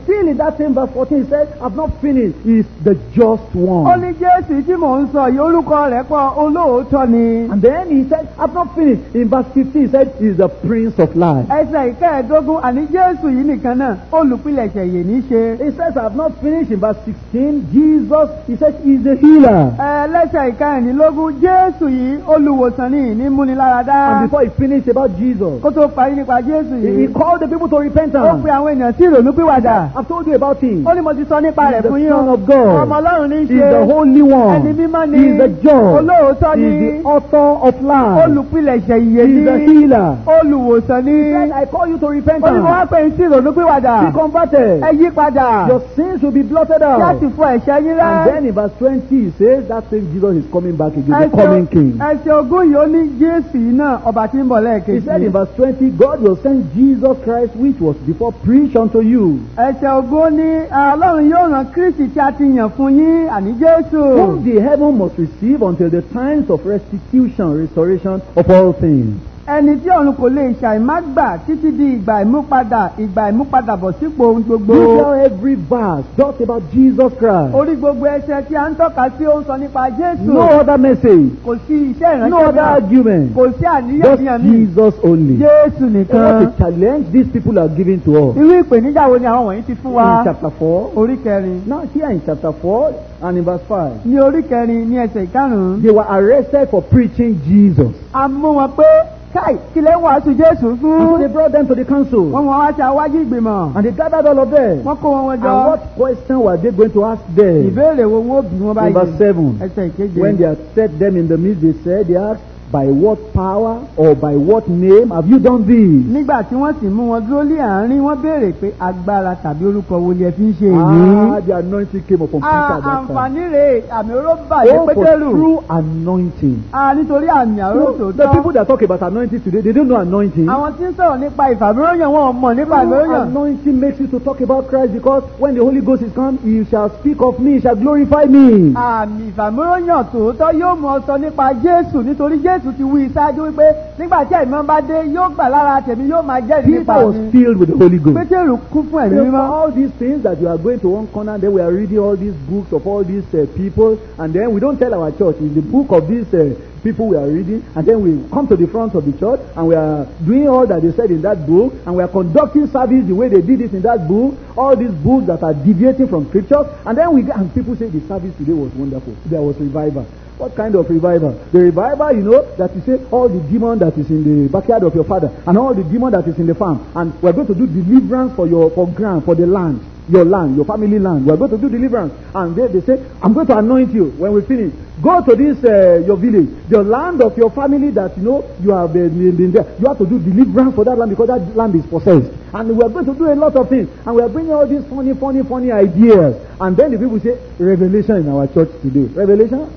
Still in that same verse 14, he said, I've not finished. He is the just ó one. ní jésù tí mò ń sọ yìí orúkọ rẹ̀ pọ̀ olóòótọ́ ni. And then he said, I've not finished. In verse 15, he said, He is the Prince of Life. ẹsẹ̀ ìkẹẹ̀ẹ́dógún àní jésù yìí nìkan náà olùpilẹ̀ṣẹ̀ yìí ní ṣe. He says, I've not finished. In verse 16, Jesus, he said, He is the healer. ẹlẹ́sẹ̀ ìkẹrìndínlógún jésù yìí olùwòsàn ní ìní múni lára dá. And before he finished about Jesus, kó tó parí nípa jésù he, he yìí called the people to ó repentance. pe àwọn ènìyàn sí ìrònú pìwàdà. I've told you about him. ó ní mo ti sọ nípa He rẹ̀ is the fún yín Son o. of God. ọmọ ọlọ́run ní í He is the ṣe. Holy One. ẹni mímọ́ ni. He is the judge. olóòótọ́ He ni. is the author of life. olùpilẹ̀ṣẹ̀ ìyè He is the ni. healer. olùwòsàn ni. He said, I call you to ó ní mo repentance. wá pè é sí ìrònú pìwàdà. Be converted. ẹ yí padà. Your sins will be blotted out. sì fọ ẹ̀ṣẹ̀ yín rẹ́. And then in verse 20, he says that same Jesus is coming back again, the coming king. ẹsẹ̀ ogún yìí ó ní jésù yìí náà ọba tí ń bọ̀ He said in lẹ́ẹ̀kejì. verse 20, God will send Jesus Christ, which was before preached unto you, ẹsẹ̀ ogún ní ọlọ́run yóò rán kristi tí a ti yàn fún yín àní jésù. whom the heaven must receive until the times of restitution, restoration of all things. Ẹni tí ọ̀run kò lè ṣàìmá gbà títí di ìgbà ìmúpadà ìgbà ìmúpadàbọ̀ sípò ohun gbogbo. You tell every verse talks about Jesus Christ. orí gbogbo ẹsẹ̀ tí a ń tọ́ka sí ó ń sọ nípa jésù. No other message, kò sí iṣẹ́ no ìránṣẹ́ other náà argument, kò sí just àníyànjiyàn mi. Jesus only. jésù nìkan. what a challenge these people are giving to us. irú ìpèníjà wo ni àwọn wọ̀nyí ti fún In wa. chapter 4, orí kẹrin now here in chapter 4 and in verse 5. ní orí kẹrin ní ẹsẹ̀ ìkarùn-ún. They were arrested for preaching Jesus. a mú wọn pé káì kílẹ̀ ń wàásù jésù And fún. they brought them to the council. wọ́n wá ṣe àwájú ìgbìmọ̀. And they gathered all of them. wọ́n kó wọn wọn And jọ. what question were they going to ask them? ìbéèrè wo wọn bí wọn báyìí. 7. ẹsẹ̀ ìkeje. When they had set them in the midst, they said, they asked, By what power or by what name have you done this? nígbà tí wọ́n sì mú wọn dúró lé àárín wọ́n béèrè pé agbára tàbí orúkọ wo ni ẹ fi ń ṣe Ah, èyí. the anointing came upon Peter Ah, at that time. àǹfààní rèé àmì oró bàyè Oh, for pétérù. true anointing. Ah, nítorí àmì àrò So, the tòótọ́. people that talk about anointing today, they don't know anointing. àwọn tí ń sọ̀rọ̀ nípa ìfàmìíràn wọn mọ̀ nípa True ìmìíràn. anointing makes you to talk about Christ because when the Holy Ghost is come, he shall speak of me, he shall glorify me. àmì ìfàmìíràn tòótọ́ yóò mú ọ sọ nípa jésù nítorí jésù jésù ti wí ṣáájú wípé nígbà tí ẹ̀mí bá dé yóò gbà lára tèmi yóò máa jẹ́rìí nípa Peter was mi filled with the Holy Ghost. pétérù kún fún ẹ̀mí mímọ́ all these things that you are going to one corner, then we are reading all these books of all these uh, people, and then we don't tell our church it's the book of these uh, people we are reading, and then we come to the front of the church and we are doing all that they said in that book, and we are conducting service the way they did it in that book, all these books that are deviating from scripture, and then we and people say the service today was wonderful. There was revival. What kind of revival? The revival, you know, that you say all the demon that is in the backyard of your father and all the demon that is in the farm, and we're going to do deliverance for your for ground, for the land, your land, your family land. We're going to do deliverance, and they, they say, I'm going to anoint you when we finish. Go to this uh, your village, the land of your family that you know you have been, been there. You have to do deliverance for that land because that land is possessed, and we are going to do a lot of things, and we are bringing all these funny, funny, funny ideas, and then the people say revelation in our church today. Revelation,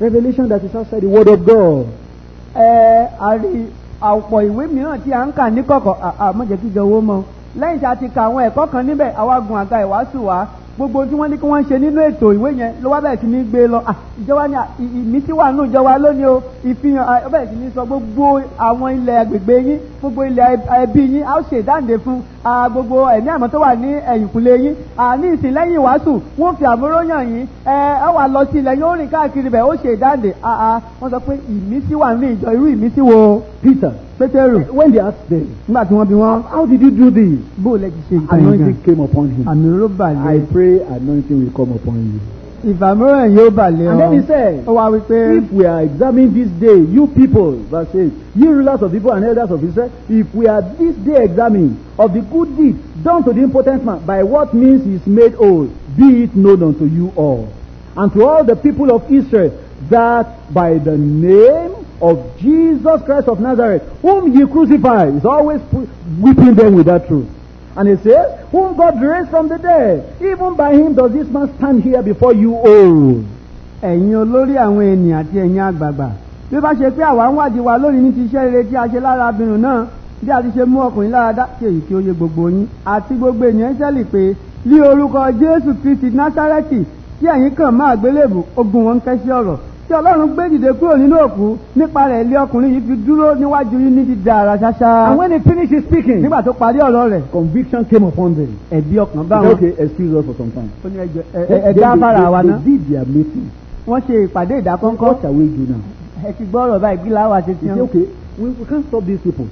revelation that is outside the word of God. ẹ a rí ọ̀pọ̀ ìwé mìíràn tí a ń kà ní kọ̀kọ̀ àmọ́jẹ́ kíjọ owó mọ́ lẹ́yìn tí a ti ka àwọn ẹ̀kọ́ kan níbẹ̀ àwa gun àga ìwàásù wa gbogbo tí wọ́n ní kí wọ́n ṣe nínú ètò ìwé yẹn ló wá bẹ̀rẹ̀ sí ní gbé lọ. Ah, ìjọba ní ì- ìmísí wà nù ìjọba lónìí o. Ìfihàn ah, ó bẹ̀rẹ̀ sí ní sọ gbogbo àwọn ilẹ̀ agbègbè yín gbogbo ilẹ̀ ẹb- ẹbí yín ó ṣe ìdáǹdè fún ah, gbogbo ẹ̀mí àmọ́ tó wà ní ẹ̀yìnkùlé yín. Ah, ní ìsìn lẹ́yìn ìwàásù wọ́n fi àmúróyàn yín. Ẹ ẹ wà lọ sí ilẹ̀ ó rìn káàkiri bẹ̀ ó ṣe ìdáǹdè. Ah, ah, nínú Peter, pétérù when they asked them, nígbà tí wọ́n bí wọ́n how did you do this? bó o lẹ ti ṣe nǹkan yẹn Anointing came upon him. àmì ló I balẹ̀ pray anointing will come upon you. ìfàmúràn yóò balẹ̀ And then he ọ said, ó wá wípé If we are examining this day, you people, verse 8, you rulers of people and elders of Israel, if we are this day examining of the good deed done to the impotent man, by what means he is made old, be it known unto you all, and to all the people of Israel, that by the name of Jesus Christ of Nazareth, whom ye crucified, is always whipping them with that truth. And he says, whom God raised from the dead, even by him does this man stand here before you old. ẹ̀yin olórí àwọn ènìyàn àti ẹ̀yin àgbààgbà bí bá ṣe pé àwa ń wádìí wa lónìí ní ti iṣẹ́ rere tí a ṣe lára abirùn náà bí a ti ṣe mú ọkùnrin lára dá kí èyí kí ó yé gbogbo yín àti gbogbo ènìyàn Ísírẹ́lì pé ní orúkọ Jésù Kristi Násárẹ́tì tí ẹ̀yin kàn máa gbélébù ogun wọn ń kẹ́ sí ọ̀rọ̀ tí Ọlọ́run gbé dìde kúrò nínú òkú nípa rẹ̀ ilé ọkùnrin yìí fi dúró níwájú yín ní dídá ara ṣáṣá And when he finished his speaking, nígbà tó parí ọ̀rọ̀ rẹ̀ conviction came upon them. ẹ̀bi ọkàn bá wọn okay, excuse us for some time. ó ní ẹjọ́ ẹ- ẹ- Then ẹ they- gáfárà wa they, ná they did their meeting. wọ́n ṣe ìpàdé ìdákọ́ńkọ́ What shall we do now? ẹ ti gbọ́ ọ̀rọ̀ báyìí kí láwà ṣe They ti say, hàn. okay, we, we can't stop these people.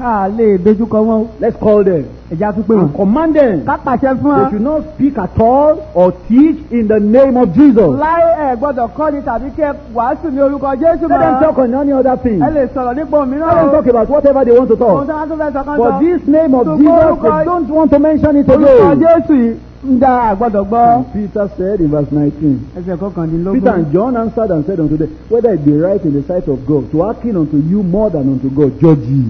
a lè dojúkọ wọn Let's call them ẹja tún pé wọn. and command them. ká pàṣẹ fún They wọn. should not speak at all or teach in the name of Jesus. láì ẹ gbọ́dọ̀ kọ́ ni tàbí kí ẹ wàásù ní orúkọ jésù Let them mọ́. talk on any other thing. ẹ lè sọ̀rọ̀ nípa Let òmíràn them o. talk about whatever they want to ohun talk. tí wọ́n tún fẹ́ sọ kan sọ. this name of Jesus, orúkọ- they don't want to mention it orúkọ again. jésù yìí ń da àgbọ́dọ̀ gbọ́. And Peter said in verse 19, ẹsẹ̀ Peter kọkàndínlógún. and John answered and said unto them, Whether it be right in the sight of God to hearken unto you more than unto God, judge ye.